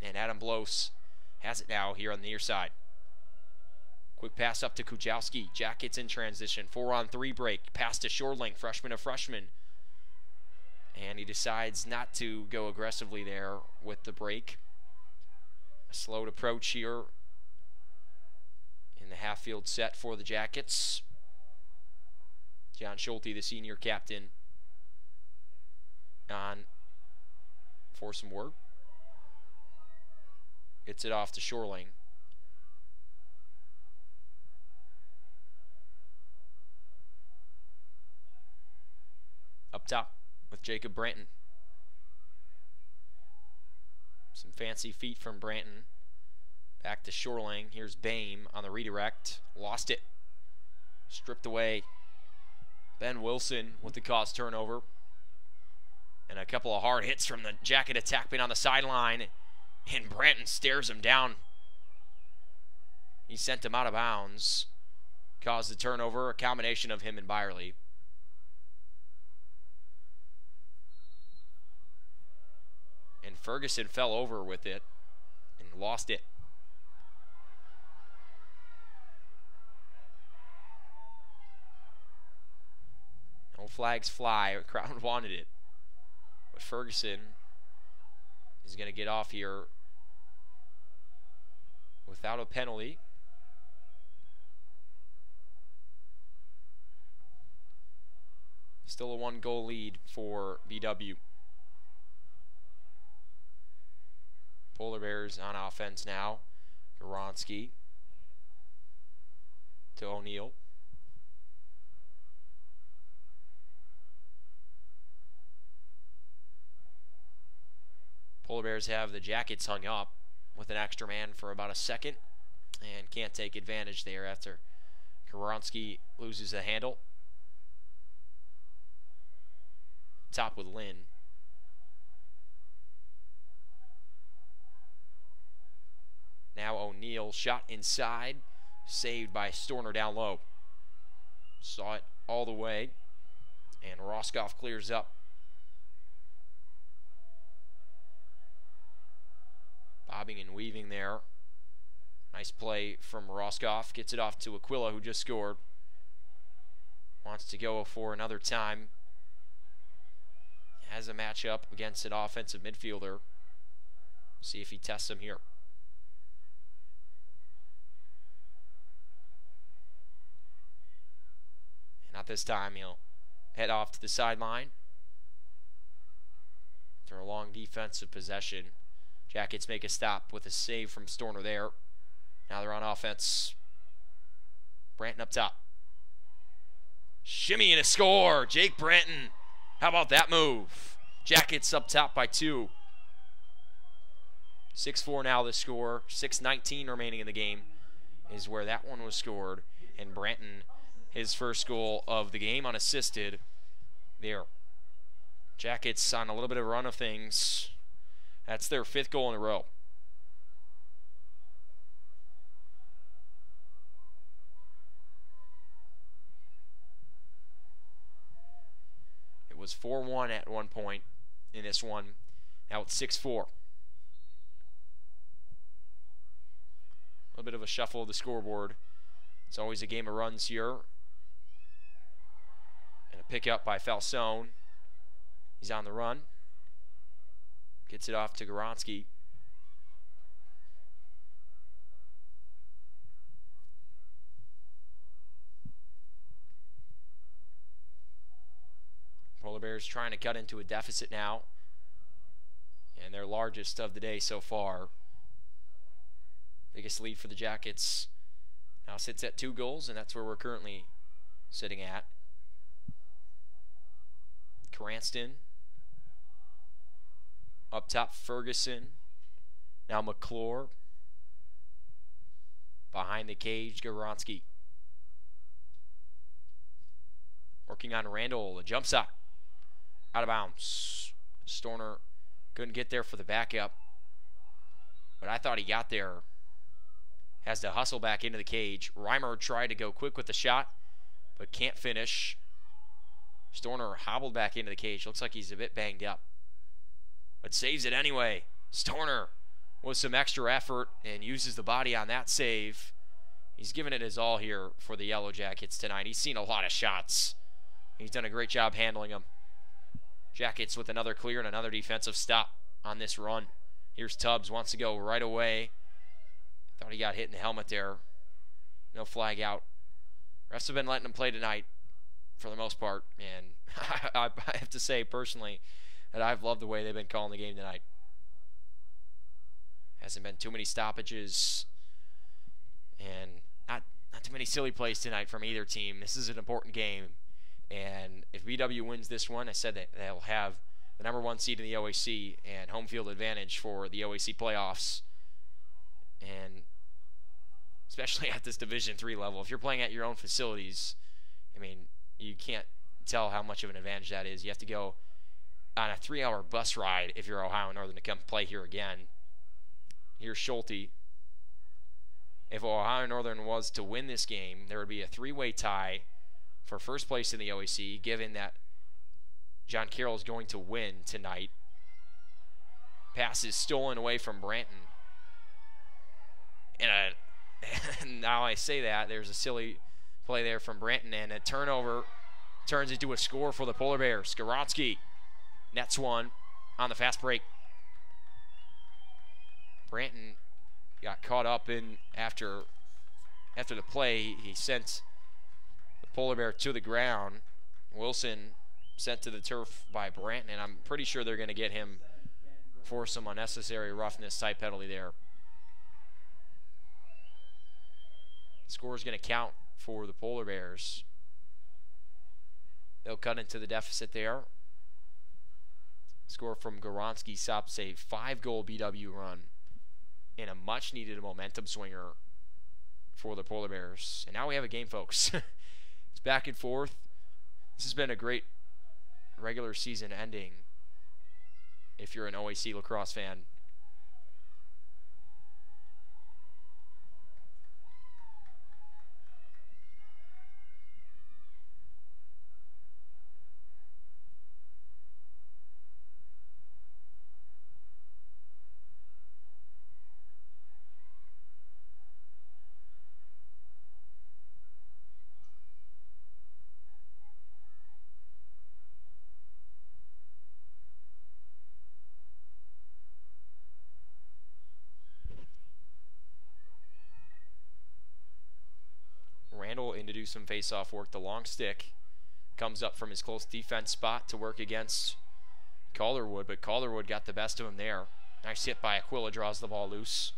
And Adam Blos has it now here on the near side. Quick pass up to Kujowski. Jackets in transition. Four on three break. Pass to Shoreling, freshman of freshman. And he decides not to go aggressively there with the break. A slowed approach here the half field set for the Jackets. John Schulte, the senior captain, on for some work. Gets it off to Shoreling. Up top with Jacob Branton. Some fancy feet from Branton. Back to Shoreling. Here's Bame on the redirect. Lost it. Stripped away. Ben Wilson with the cause turnover. And a couple of hard hits from the jacket attackman on the sideline. And Branton stares him down. He sent him out of bounds. Caused the turnover. A combination of him and Byerly. And Ferguson fell over with it and lost it. Flags fly. <laughs> Crowd wanted it. But Ferguson is going to get off here without a penalty. Still a one goal lead for BW. Polar Bears on offense now. Goronsky to O'Neill. Polar Bears have the Jackets hung up with an extra man for about a second and can't take advantage there after Karonsky loses the handle. Top with Lynn. Now O'Neill shot inside, saved by Storner down low. Saw it all the way, and Roscoff clears up. Bobbing and weaving there. Nice play from Roscoff. Gets it off to Aquila, who just scored. Wants to go for another time. Has a matchup against an offensive midfielder. See if he tests him here. Not this time. He'll head off to the sideline. After a long defensive possession, Jackets make a stop with a save from Storner there. Now they're on offense. Branton up top. Shimmy and a score. Jake Branton. How about that move? Jackets up top by two. 6-4 now the score. 6-19 remaining in the game is where that one was scored. And Branton, his first goal of the game unassisted there. Jackets on a little bit of a run of things. That's their fifth goal in a row. It was 4 1 at one point in this one. Now it's 6 4. A little bit of a shuffle of the scoreboard. It's always a game of runs here. And a pickup by Falsone. He's on the run. Gets it off to Goronsky. Polar Bears trying to cut into a deficit now. And their largest of the day so far. Biggest lead for the Jackets now sits at two goals, and that's where we're currently sitting at. Cranston. Up top, Ferguson. Now McClure. Behind the cage, Goronsky. Working on Randall, a jump shot out of bounds. Storner couldn't get there for the backup, but I thought he got there. Has to hustle back into the cage. Reimer tried to go quick with the shot, but can't finish. Storner hobbled back into the cage. Looks like he's a bit banged up, but saves it anyway. Storner with some extra effort and uses the body on that save. He's given it his all here for the Yellow Jackets tonight. He's seen a lot of shots. He's done a great job handling them. Jackets with another clear and another defensive stop on this run. Here's Tubbs, wants to go right away. Thought he got hit in the helmet there. No flag out. Refs have been letting him play tonight for the most part, and <laughs> I have to say personally that I've loved the way they've been calling the game tonight. Hasn't been too many stoppages, and not not too many silly plays tonight from either team. This is an important game. And if BW wins this one, I said that they'll have the number one seed in the OAC and home field advantage for the OAC playoffs. And especially <laughs> at this Division three level, if you're playing at your own facilities, I mean, you can't tell how much of an advantage that is. You have to go on a three-hour bus ride if you're Ohio Northern to come play here again. Here's Schulte. If Ohio Northern was to win this game, there would be a three-way tie for first place in the OAC, given that John Carroll is going to win tonight. Pass is stolen away from Branton. And a, <laughs> now I say that, there's a silly play there from Branton, and a turnover turns into a score for the Polar Bears. Skorotsky nets one on the fast break. Branton got caught up in after after the play. He sent the Polar Bear to the ground. Wilson sent to the turf by Branton, and I'm pretty sure they're going to get him for some unnecessary roughness type penalty there. Score is going to count for the Polar Bears. They'll cut into the deficit there. Score from Goronski stop save. Five goal BW run. And a much needed momentum swinger for the Polar Bears. And now we have a game, folks. <laughs> it's back and forth. This has been a great regular season ending if you're an OAC lacrosse fan. do some face-off work. The long stick comes up from his close defense spot to work against Calderwood, but Calderwood got the best of him there. Nice hit by Aquila, draws the ball loose.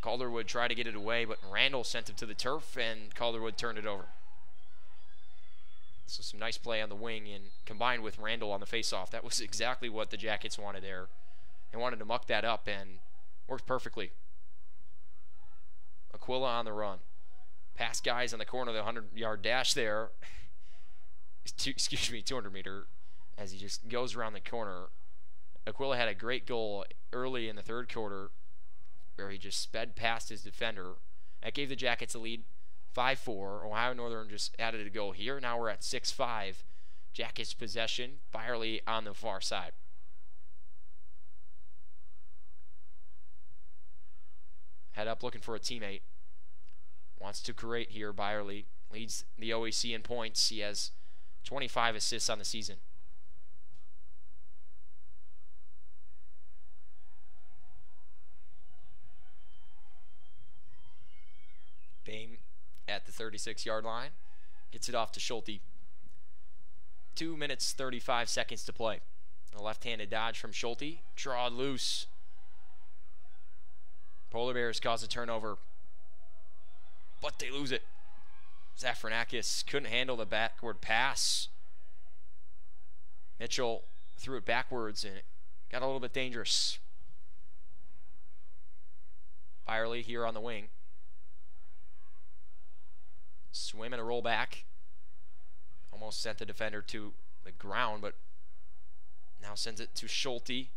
Calderwood tried to get it away, but Randall sent it to the turf, and Calderwood turned it over. So some nice play on the wing, and combined with Randall on the face-off, that was <laughs> exactly what the Jackets wanted there. They wanted to muck that up, and worked perfectly. Aquila on the run past guys on the corner of the 100 yard dash there. <laughs> excuse me, 200 meter as he just goes around the corner. Aquila had a great goal early in the third quarter where he just sped past his defender. That gave the Jackets a lead 5 4. Ohio Northern just added a goal here. Now we're at 6 5. Jackets possession. Byerly on the far side. Head up looking for a teammate. Wants to create here. Byerly leads the OAC in points. He has 25 assists on the season. Bame at the 36 yard line. Gets it off to Schulte. Two minutes, 35 seconds to play. A left handed dodge from Schulte. Draw loose. Polar Bears cause a turnover but they lose it. Zafarakis couldn't handle the backward pass. Mitchell threw it backwards and it got a little bit dangerous. Byerly here on the wing. Swim and a roll back. Almost sent the defender to the ground, but now sends it to Schulte.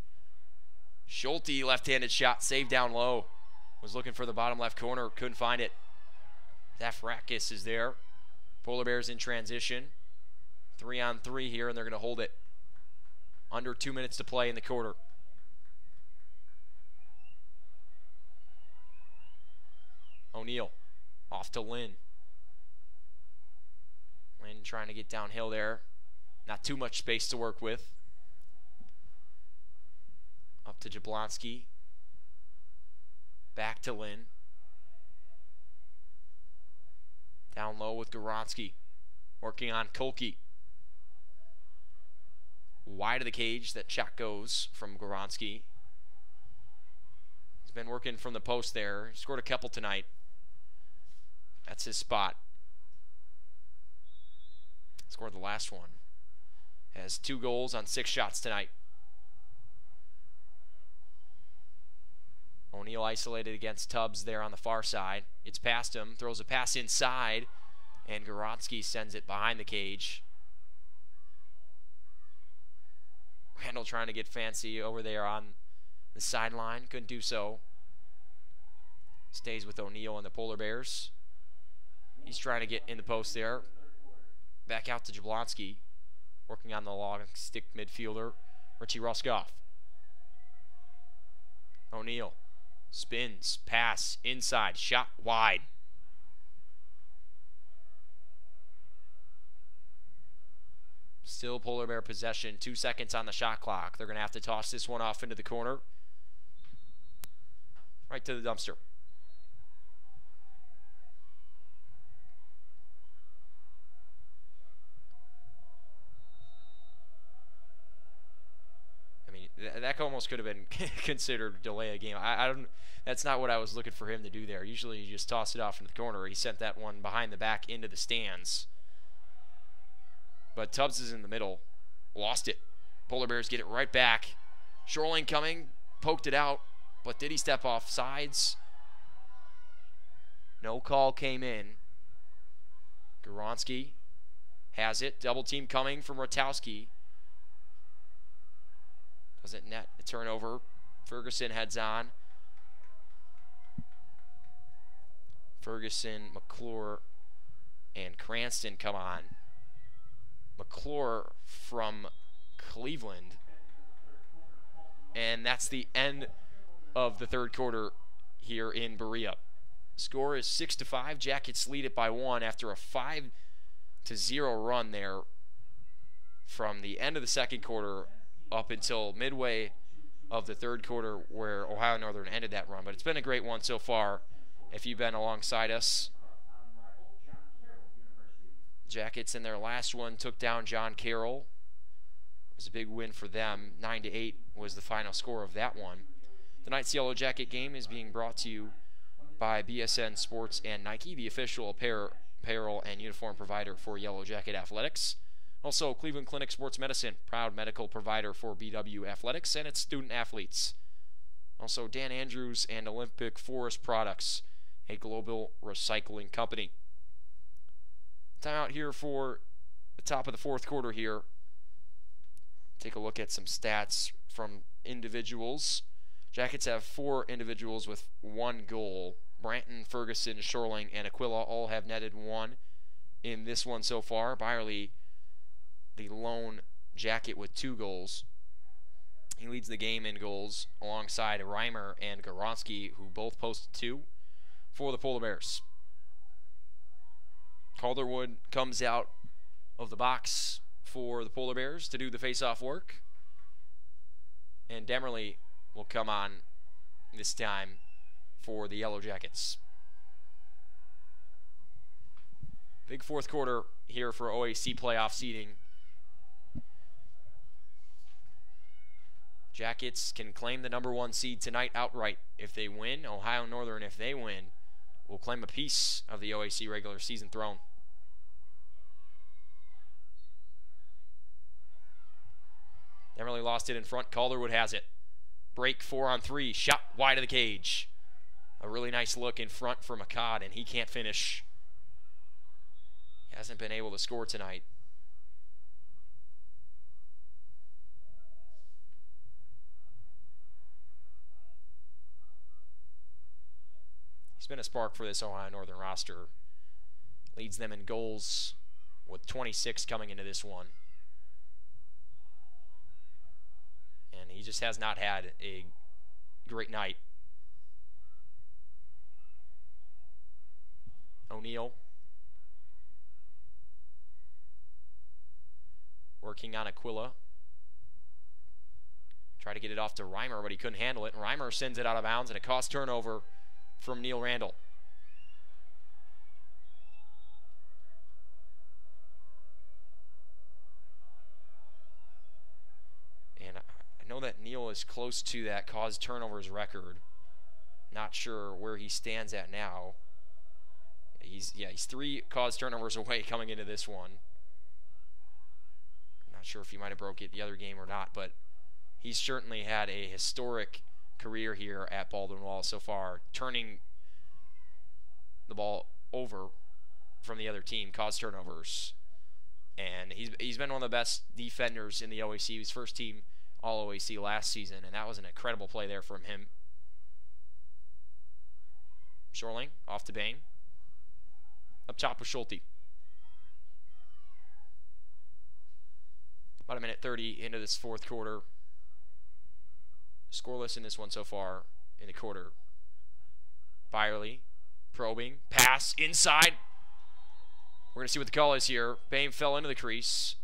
Schulte, left-handed shot, saved down low. Was looking for the bottom left corner, couldn't find it. Zafarakis is there. Polar Bears in transition. Three on three here, and they're going to hold it. Under two minutes to play in the quarter. O'Neill off to Lynn. Lynn trying to get downhill there. Not too much space to work with. Up to Jablonski. Back to Lynn. Down low with Goronski. Working on Kolke. Wide of the cage, that check goes from Goronski. He's been working from the post there. He scored a couple tonight. That's his spot. Scored the last one. Has two goals on six shots tonight. O'Neill isolated against Tubbs there on the far side. It's past him, throws a pass inside, and Goronski sends it behind the cage. Randall trying to get fancy over there on the sideline. Couldn't do so. Stays with O'Neill and the Polar Bears. He's trying to get in the post there. Back out to Jablonski. Working on the long stick midfielder, Richie Ruskoff. O'Neill Spins, pass, inside, shot wide. Still Polar Bear possession. Two seconds on the shot clock. They're going to have to toss this one off into the corner. Right to the dumpster. That almost could have been <laughs> considered delay a game. I, I, don't. That's not what I was looking for him to do there. Usually, you just toss it off into the corner. He sent that one behind the back into the stands. But Tubbs is in the middle, lost it. Polar Bears get it right back. Shoreline coming, poked it out, but did he step off sides? No call came in. Goronsky has it. Double team coming from Rotowski. Doesn't net the turnover. Ferguson heads on. Ferguson, McClure, and Cranston come on. McClure from Cleveland. And that's the end of the third quarter here in Berea. Score is six to five. Jackets lead it by one after a five to zero run there from the end of the second quarter up until midway of the third quarter where Ohio Northern ended that run. But it's been a great one so far. If you've been alongside us, Jackets in their last one took down John Carroll. It was a big win for them. Nine to eight was the final score of that one. Tonight's Yellow Jacket game is being brought to you by BSN Sports and Nike, the official apparel and uniform provider for Yellow Jacket Athletics. Also, Cleveland Clinic Sports Medicine, proud medical provider for BW Athletics and its student athletes. Also, Dan Andrews and Olympic Forest Products, a global recycling company. Time out here for the top of the fourth quarter here. Take a look at some stats from individuals. Jackets have four individuals with one goal. Branton, Ferguson, Shoreline, and Aquila all have netted one in this one so far. Byerly the lone jacket with two goals. He leads the game in goals alongside Reimer and Goronsky, who both posted two for the Polar Bears. Calderwood comes out of the box for the Polar Bears to do the face-off work. And Demerly will come on this time for the Yellow Jackets. Big fourth quarter here for OAC playoff seeding Jackets can claim the number one seed tonight outright if they win. Ohio Northern, if they win, will claim a piece of the OAC regular season throne. Demerly lost it in front. Calderwood has it. Break four on three. Shot wide of the cage. A really nice look in front for McCod, and he can't finish. He hasn't been able to score tonight. He's been a spark for this Ohio Northern roster. Leads them in goals with 26 coming into this one. And he just has not had a great night. O'Neill working on Aquila. Try to get it off to Reimer, but he couldn't handle it. And Reimer sends it out of bounds, and it costs turnover from Neil Randall. And I know that Neil is close to that caused turnovers record. Not sure where he stands at now. He's yeah, he's three caused turnovers <laughs> away coming into this one. Not sure if he might have broke it the other game or not, but he's certainly had a historic career here at Baldwin Wallace so far, turning the ball over from the other team, caused turnovers. And he's, he's been one of the best defenders in the OAC. He was first team All OAC last season, and that was an incredible play there from him. Shoreline off to Bain. Up top with Schulte. About a minute 30 into this fourth quarter. Scoreless in this one so far in the quarter. Byerly probing, pass inside. We're going to see what the call is here. Bain fell into the crease.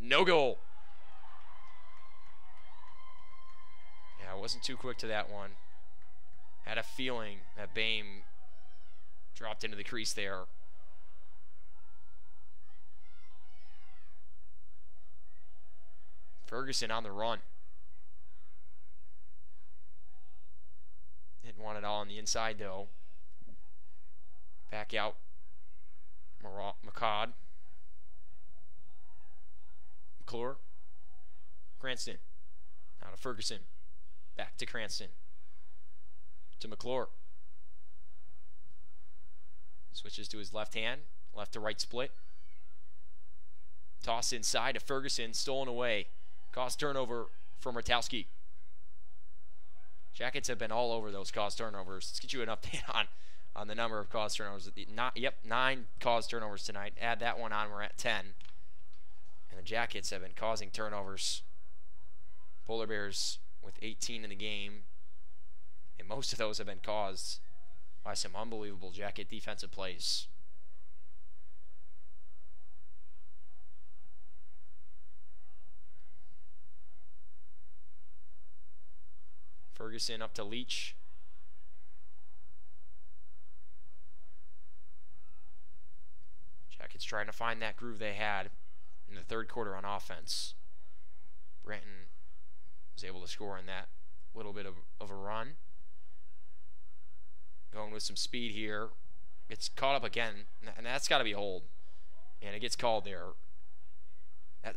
No goal. Yeah, I wasn't too quick to that one. Had a feeling that Bain dropped into the crease there. Ferguson on the run. Want it all on the inside, though. Back out. McCod. McClure. Cranston. Now to Ferguson. Back to Cranston. To McClure. Switches to his left hand. Left to right split. Toss inside to Ferguson. Stolen away. Cost turnover from Ratowski. Jackets have been all over those cause turnovers. Let's get you an update <laughs> on on the number of cause turnovers. Not, yep, nine cause turnovers tonight. Add that one on. We're at 10. And the Jackets have been causing turnovers. Polar Bears with 18 in the game. And most of those have been caused by some unbelievable Jacket defensive plays. Ferguson up to Leach. Jackets trying to find that groove they had in the third quarter on offense. Branton was able to score in that little bit of, of a run. Going with some speed here. Gets caught up again, and that's got to be hold. And it gets called there.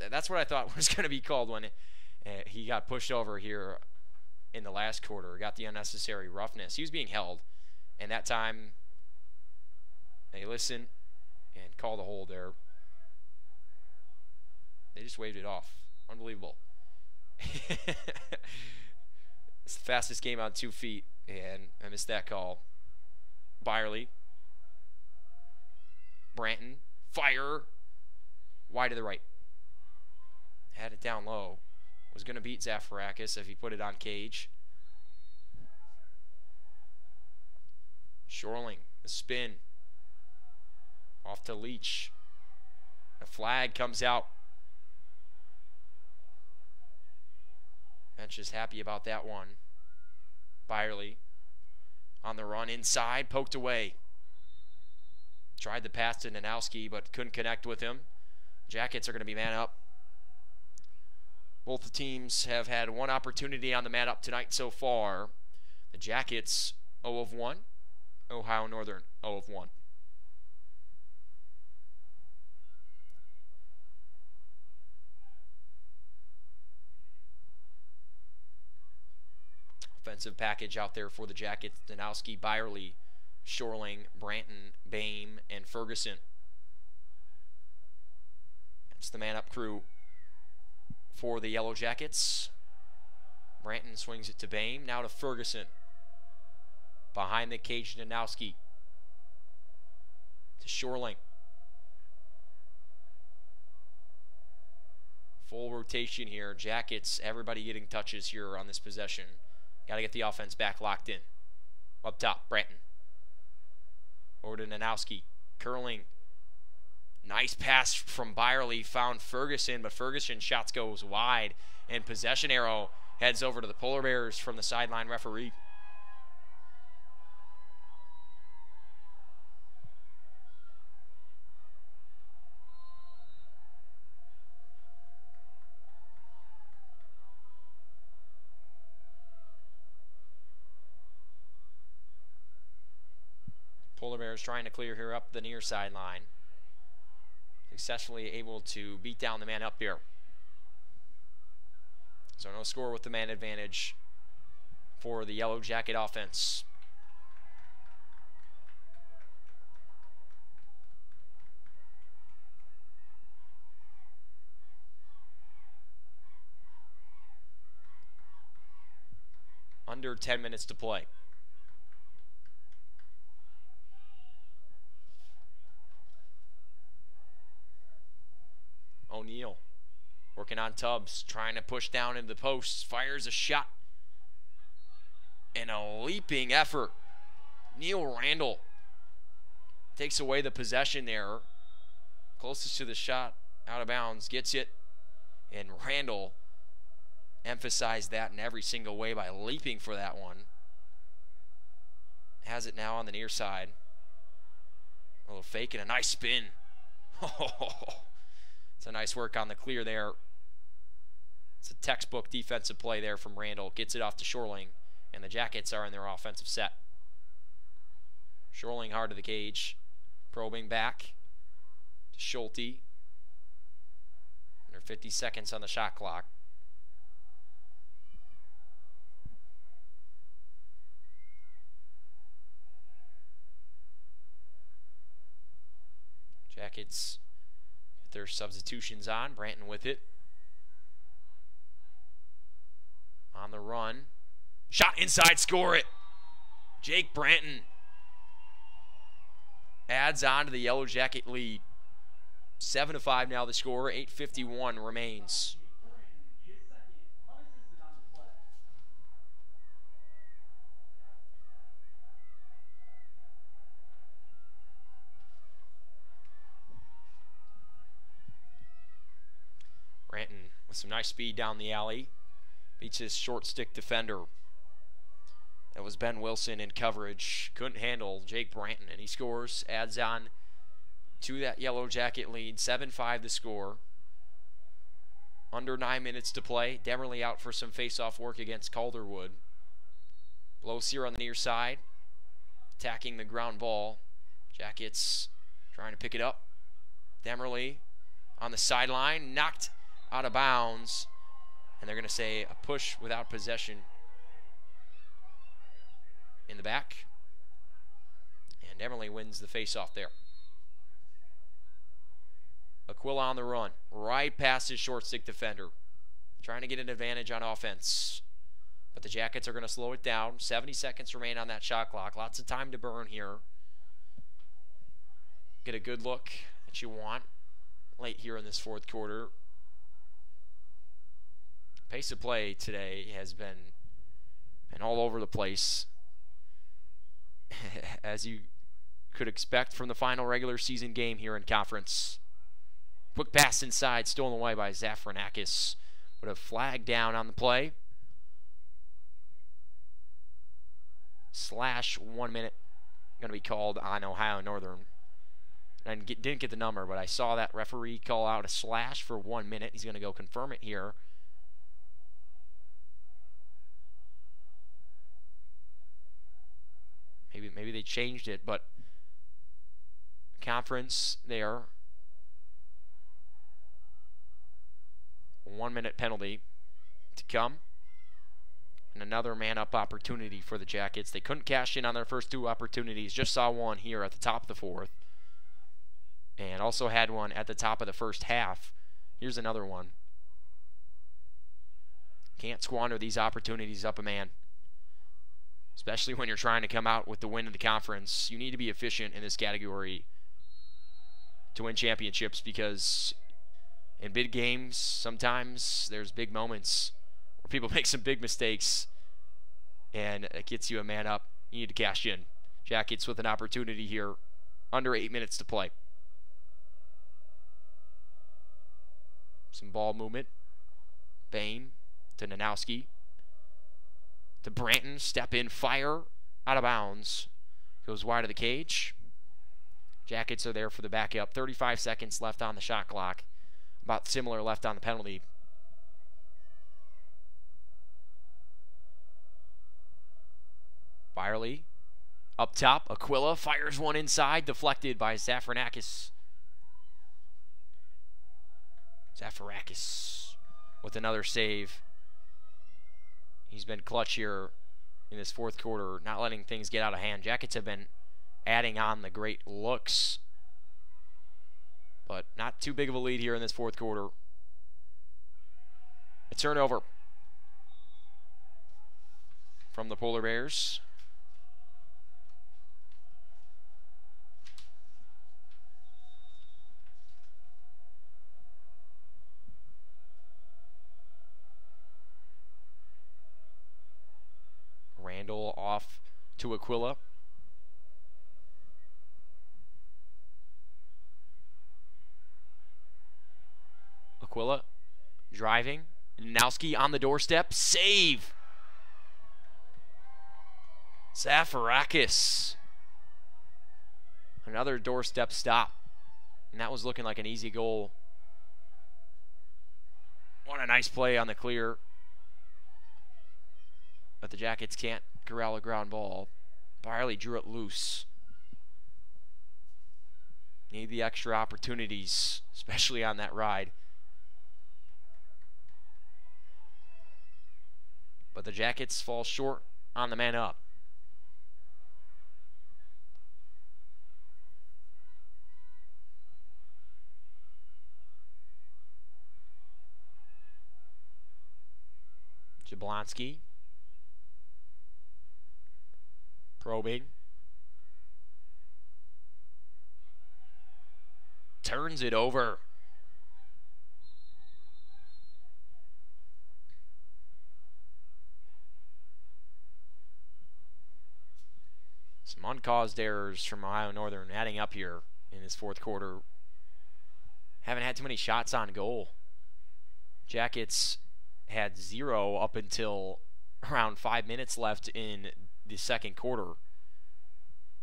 that's what I thought <laughs> was going to be called when uh, he got pushed over here in the last quarter. Got the unnecessary roughness. He was being held, and that time they listened and called a hold there. They just waved it off. Unbelievable. <laughs> it's the fastest game on two feet, and I missed that call. Byerly. Branton. Fire. Wide to the right. Had it down low. Was going to beat Zafarakis if he put it on cage. Shorling. The spin. Off to Leach. The flag comes out. Bench is happy about that one. Byerly on the run inside, poked away. Tried the pass to Danowski, but couldn't connect with him. Jackets are going to be man up. Both teams have had one opportunity on the man up tonight so far. The Jackets 0 of 1, Ohio Northern 0 of 1. offensive package out there for the Jackets. Danowski, Byerly, Shorling, Branton, Bame, and Ferguson. That's the man up crew for the Yellow Jackets. Branton swings it to Bame. Now to Ferguson. Behind the cage, Danowski. To Shorling. Full rotation here. Jackets, everybody getting touches here on this possession. Got to get the offense back locked in. Up top, Branton. Over to Danowski. Curling. Nice pass from Byerly. Found Ferguson, but Ferguson shots goes wide. And possession arrow heads over to the Polar Bears from the sideline referee. Polar Bears trying to clear here up the near sideline. Successfully able to beat down the man up here. So no score with the man advantage for the Yellow Jacket offense. Under 10 minutes to play. O'Neill working on Tubbs, trying to push down into the posts, fires a shot. And a leaping effort. Neil Randall takes away the possession there. Closest to the shot, out of bounds, gets it. And Randall emphasized that in every single way by leaping for that one. Has it now on the near side. A little fake and a nice spin. <laughs> Oh, it's a nice work on the clear there. It's a textbook defensive play there from Randall. Gets it off to Shoreling, and the Jackets are in their offensive set. Shoreling hard to the cage. Probing back to Schulte. Under 50 seconds on the shot clock. Jackets their substitutions on. Branton with it. On the run. Shot inside, score it. Jake Branton adds on to the Yellow Jacket lead. 7 to 5 now the score. 851 remains. Branton with some nice speed down the alley. Beats his short stick defender. That was Ben Wilson in coverage. Couldn't handle Jake Branton, and he scores, adds on to that Yellow Jacket lead. 7 5 the score. Under nine minutes to play. Demerly out for some face-off work against Calderwood. Blows here on the near side. Attacking the ground ball. Jackets trying to pick it up. Demerly on the sideline. Knocked out of bounds. And they're going to say a push without possession in the back. And Demerly wins the face-off there. Aquila on the run, right past his short stick defender, trying to get an advantage on offense. But the Jackets are going to slow it down. 70 seconds remain on that shot clock. Lots of time to burn here. Get a good look that you want late here in this fourth quarter. Pace of play today has been been all over the place. <laughs> As you could expect from the final regular season game here in conference. Quick pass inside, stolen away by Zafarakis. Would have flagged down on the play. Slash one minute going to be called on Ohio Northern. I didn't get the number, but I saw that referee call out a slash for one minute. He's going to go confirm it here. Maybe maybe they changed it, but conference there one minute penalty to come. And another man up opportunity for the Jackets. They couldn't cash in on their first two opportunities. Just saw one here at the top of the fourth. And also had one at the top of the first half. Here's another one. Can't squander these opportunities up a man. Especially when you're trying to come out with the win of the conference. You need to be efficient in this category to win championships because in big games, sometimes there's big moments where people <laughs> make some big mistakes, and it gets you a man up. You need to cash in. Jackets with an opportunity here, under eight minutes to play. Some ball movement. Bain to Danowski. To Branton. Step in, fire. Out of bounds. Goes wide of the cage. Jackets are there for the backup. 35 seconds left on the shot clock about similar left on the penalty. Byerly up top. Aquila fires one inside, deflected by Zafranakis. Zafarakis with another save. He's been clutch here in this fourth quarter, not letting things get out of hand. Jackets have been adding on the great looks but not too big of a lead here in this fourth quarter. A turnover from the Polar Bears. Randall off to Aquila. Aquila driving. Nowski on the doorstep. Save. Zafarakis. Another doorstep stop. And that was looking like an easy goal. What a nice play on the clear. But the Jackets can't corral a ground ball. Barley drew it loose. Need the extra opportunities, especially on that ride. But the Jackets fall short on the man up. Jablonski Probing. Turns it over. Some uncaused errors from Ohio Northern adding up here in this fourth quarter. Haven't had too many shots on goal. Jackets had zero up until around five minutes left in the second quarter.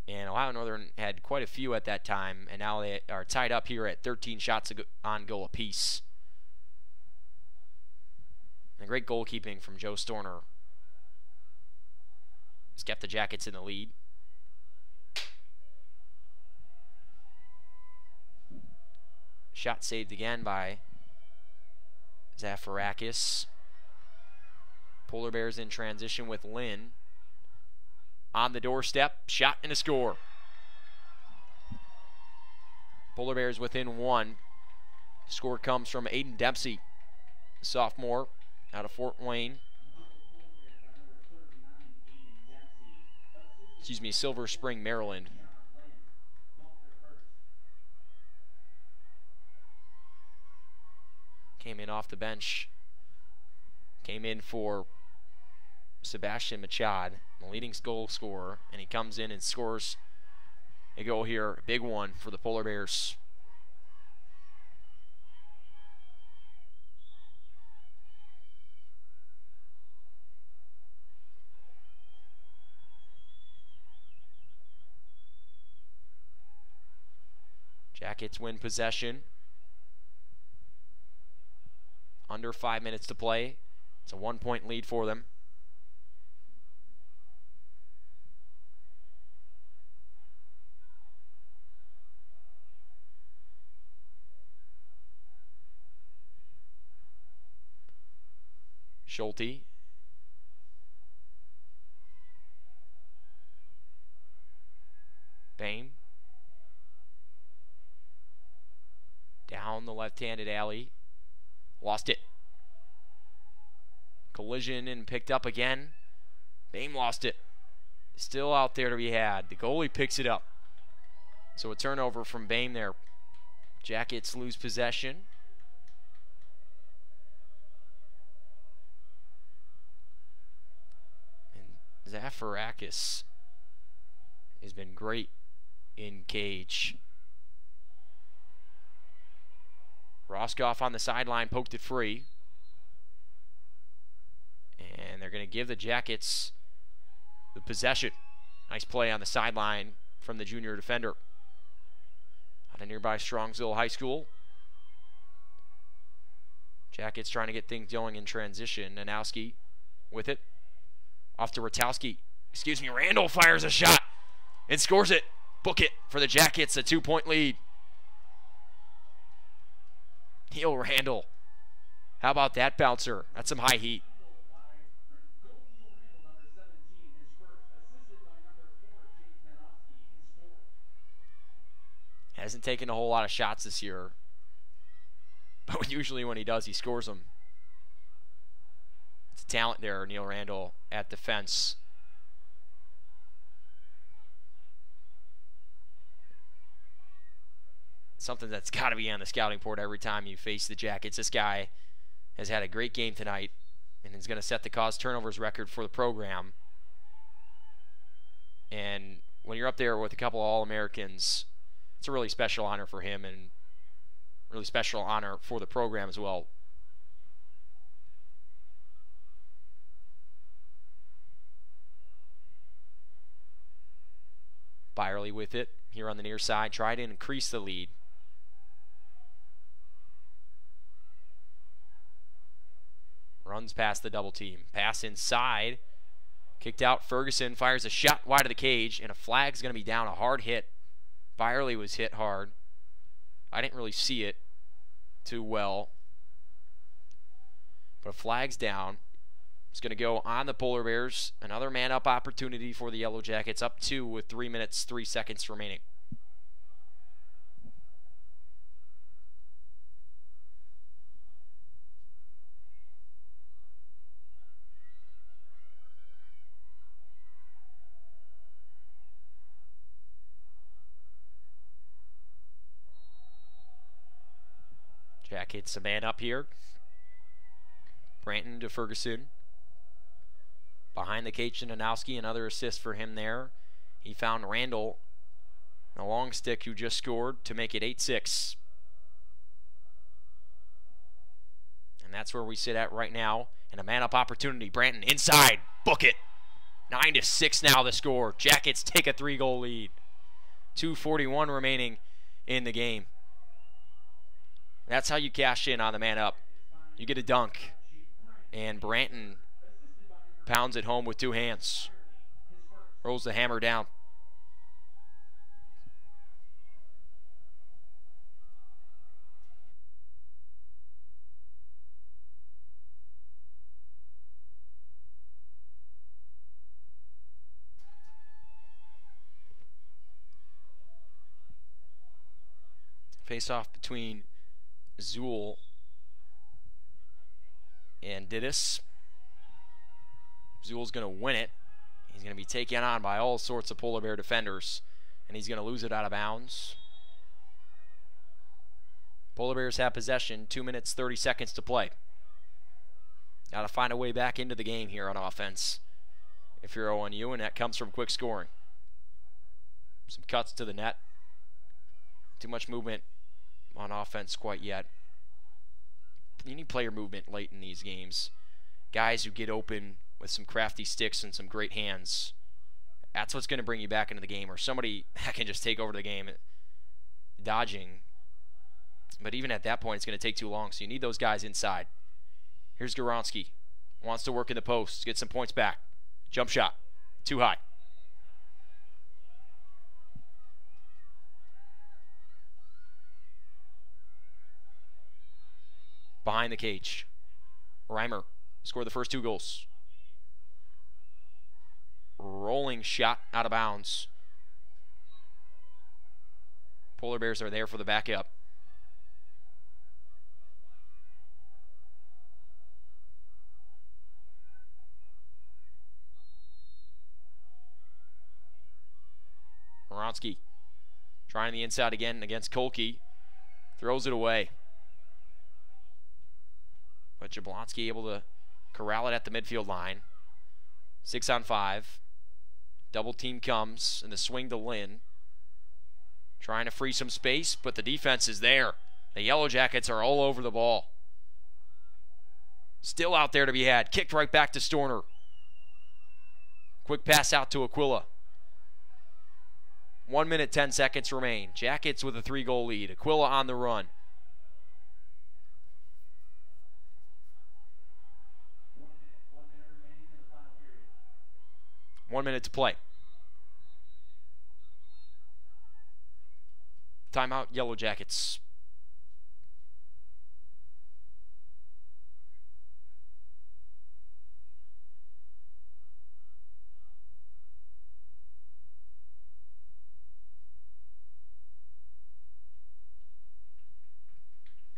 And Ohio Northern had quite a few at that time, and now they are tied up here at 13 shots on goal apiece. And great goalkeeping from Joe Storner. Has kept the Jackets in the lead. Shot saved again by Zafarakis. Polar Bears in transition with Lynn. On the doorstep, shot and a score. Polar Bears within one. Score comes from Aiden Dempsey, sophomore out of Fort Wayne. Excuse me, Silver Spring, Maryland. came in off the bench. Came in for Sebastian Machad, the leading goal scorer, and he comes in and scores a goal here, big one for the Polar Bears. Jackets win possession. Under five minutes to play. It's a one point lead for them. Schulte. Bame. Down the left-handed alley. Lost it. Collision and picked up again. Bame lost it. Still out there to be had. The goalie picks it up. So a turnover from Bame there. Jackets lose possession. And Zafarakis has been great in cage. Roscoff on the sideline poked it free. And they're going to give the Jackets the possession. Nice play on the sideline from the junior defender. Out of nearby Strongsville High School. Jackets trying to get things going in transition. Danowski with it. Off to Ratowski. Excuse me, Randall fires a shot and scores it. Book it for the Jackets, a two point lead. Neil Randall. How about that bouncer? That's some high heat. Hasn't taken a whole lot of shots this year. But <laughs> usually when he does, he scores them. A talent there, Neil Randall, at defense. something that's <laughs> got to be on the scouting report every time you face the Jackets. This guy has had a great game tonight and is going to set the cause turnovers record for the program. And when you're up there with a couple of All Americans, it's a really special honor for him and really special honor for the program as well. Byerly with it here on the near side, try to increase the lead. Runs past the double team. Pass inside. Kicked out. Ferguson fires a shot wide of the cage, and a flag's going to be down. A hard hit. Byerly was hit hard. I didn't really see it too well. But a flag's down is going to go on the Polar Bears. Another man up opportunity for the Yellow Jackets, up two with three minutes, three seconds remaining. Jack hits a man up here. Branton to Ferguson. Behind the cage to Danowski, another assist for him there. He found Randall, a long stick who just scored to make it 8 6. And that's where we sit at right now. And a man up opportunity. Branton inside. Book it. 9 to 6 now the score. Jackets take a three goal lead. 241 remaining in the game. That's how you cash in on the man up. You get a dunk. And Branton pounds it home with two hands. Rolls the hammer down. Face off between Zool and Didis. Zool's going to win it. He's going to be taken on by all sorts of polar bear defenders, and he's going to lose it out of bounds. Polar Bears have possession, 2 minutes 30 seconds to play. Got to find a way back into the game here on offense if you're ONU, and that comes from quick scoring. Some cuts to the net. Too much movement on offense quite yet. You need player movement late in these games. Guys who get open with some crafty sticks and some great hands. That's what's going to bring you back into the game, or somebody <laughs> that can just take over the game, dodging. But even at that point, it's going to take too long, so you need those guys inside. Here's Goronsky. Wants to work in the post, get some points back. Jump shot. Too high. behind the cage. Reimer scored the first two goals. Rolling shot out of bounds. Polar Bears are there for the backup. Moronsky trying the inside again against Kolke. Throws it away. But Jablonski able to corral it at the midfield line. Six on five. Double team comes and the swing to Lynn. Trying to free some space, but the defense is there. The Yellow Jackets are all over the ball. Still out there to be had. Kicked right back to Storner. Quick pass out to Aquila. One minute, 10 seconds remain. Jackets with a three goal lead. Aquila on the run. One minute to play. Timeout, Yellow Jackets.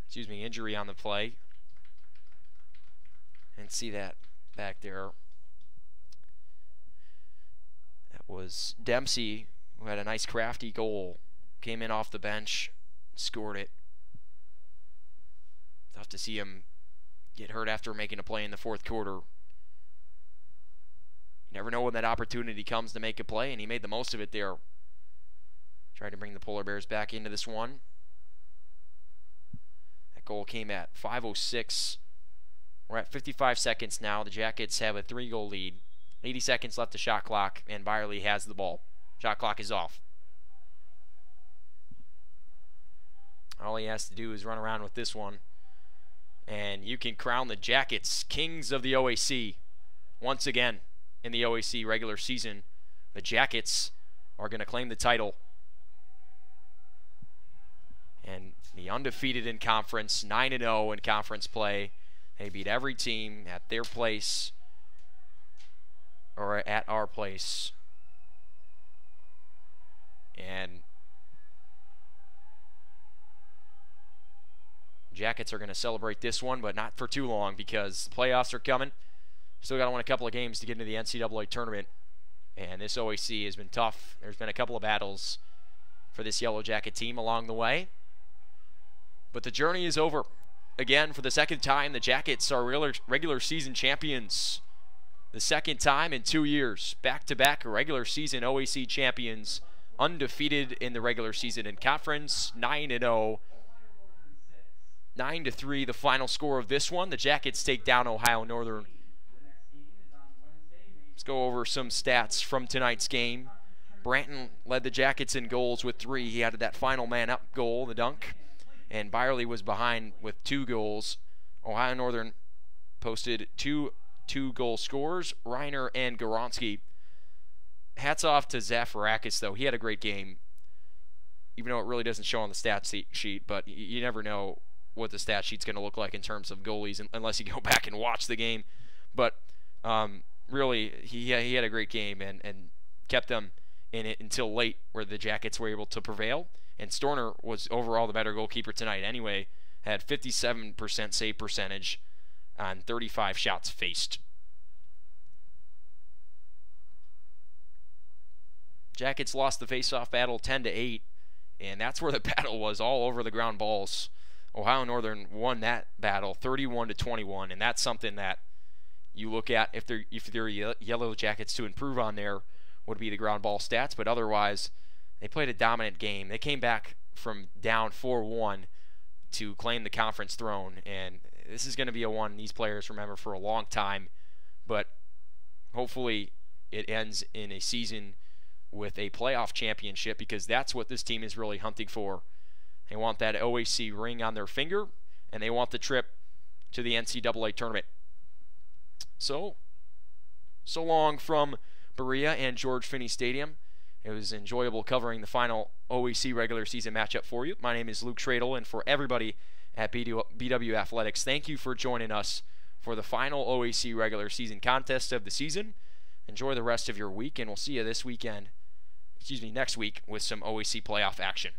Excuse me, injury on the play. And see that back there was Dempsey, who had a nice crafty goal, came in off the bench, scored it. Tough to see him get hurt after making a play in the fourth quarter. You never know when that opportunity comes to make a play, and he made the most of it there. Tried to bring the Polar Bears back into this one. That goal came at 5.06. We're at 55 seconds now. The Jackets have a three goal lead. 80 seconds left to shot clock, and Byerly has the ball. Shot clock is off. All he has to do is run around with this one, and you can crown the Jackets kings of the OAC once again in the OAC regular season. The Jackets are going to claim the title. And the undefeated in conference, 9 0 in conference play. They beat every team at their place or at our place. And Jackets are going to celebrate this one, but not for too long because the playoffs are coming. Still got to win a couple of games to get into the NCAA tournament. And this OAC has been tough. There's been a couple of battles for this Yellow Jacket team along the way. But the journey is over. again for the second time. The Jackets are regular, regular season champions. The second time in two years. Back to back regular season OAC champions. Undefeated in the regular season in conference. 9 0. 9 to 3, the final score of this one. The Jackets take down Ohio Northern. Let's go over some stats from tonight's game. Branton led the Jackets in goals with three. He added that final man up goal, the dunk and Byerly was behind with two goals. Ohio Northern posted two two goal scores, Reimer and Goronsky. Hats off to Zafarakis, though. He had a great game, even though it really doesn't show on the stat sheet, but you never know what the stat sheet's going to look like in terms of goalies unless you go <laughs> back and watch the game. But um, really, he, he had a great game and, and kept them in it until late, where the Jackets were able to prevail. And Storner was overall the better goalkeeper tonight anyway, had 57% save percentage on 35 shots faced. Jackets lost the face-off battle 10 to 8, and that's where the <laughs> battle was all over the ground balls. Ohio Northern won that battle 31 to 21, and that's something that you look at if they're if they're yellow jackets to improve on there would be the ground ball stats, but otherwise they played a dominant game. They came back from down 4-1 to claim the conference throne, and this is going to be a one these players remember for a long time. But hopefully, it ends in a season with a playoff championship because that's what this team is really hunting for. They want that OAC ring on their finger, and they want the trip to the NCAA tournament. So, so long from Berea and George Finnie Stadium. It was enjoyable covering the final OAC regular season matchup for you. My name is Luke Schradel, and for everybody at BW Athletics, thank you for joining us for the final OAC regular season contest of the season. Enjoy the rest of your week, and we'll see you this weekend, excuse me, next week with some OAC playoff action.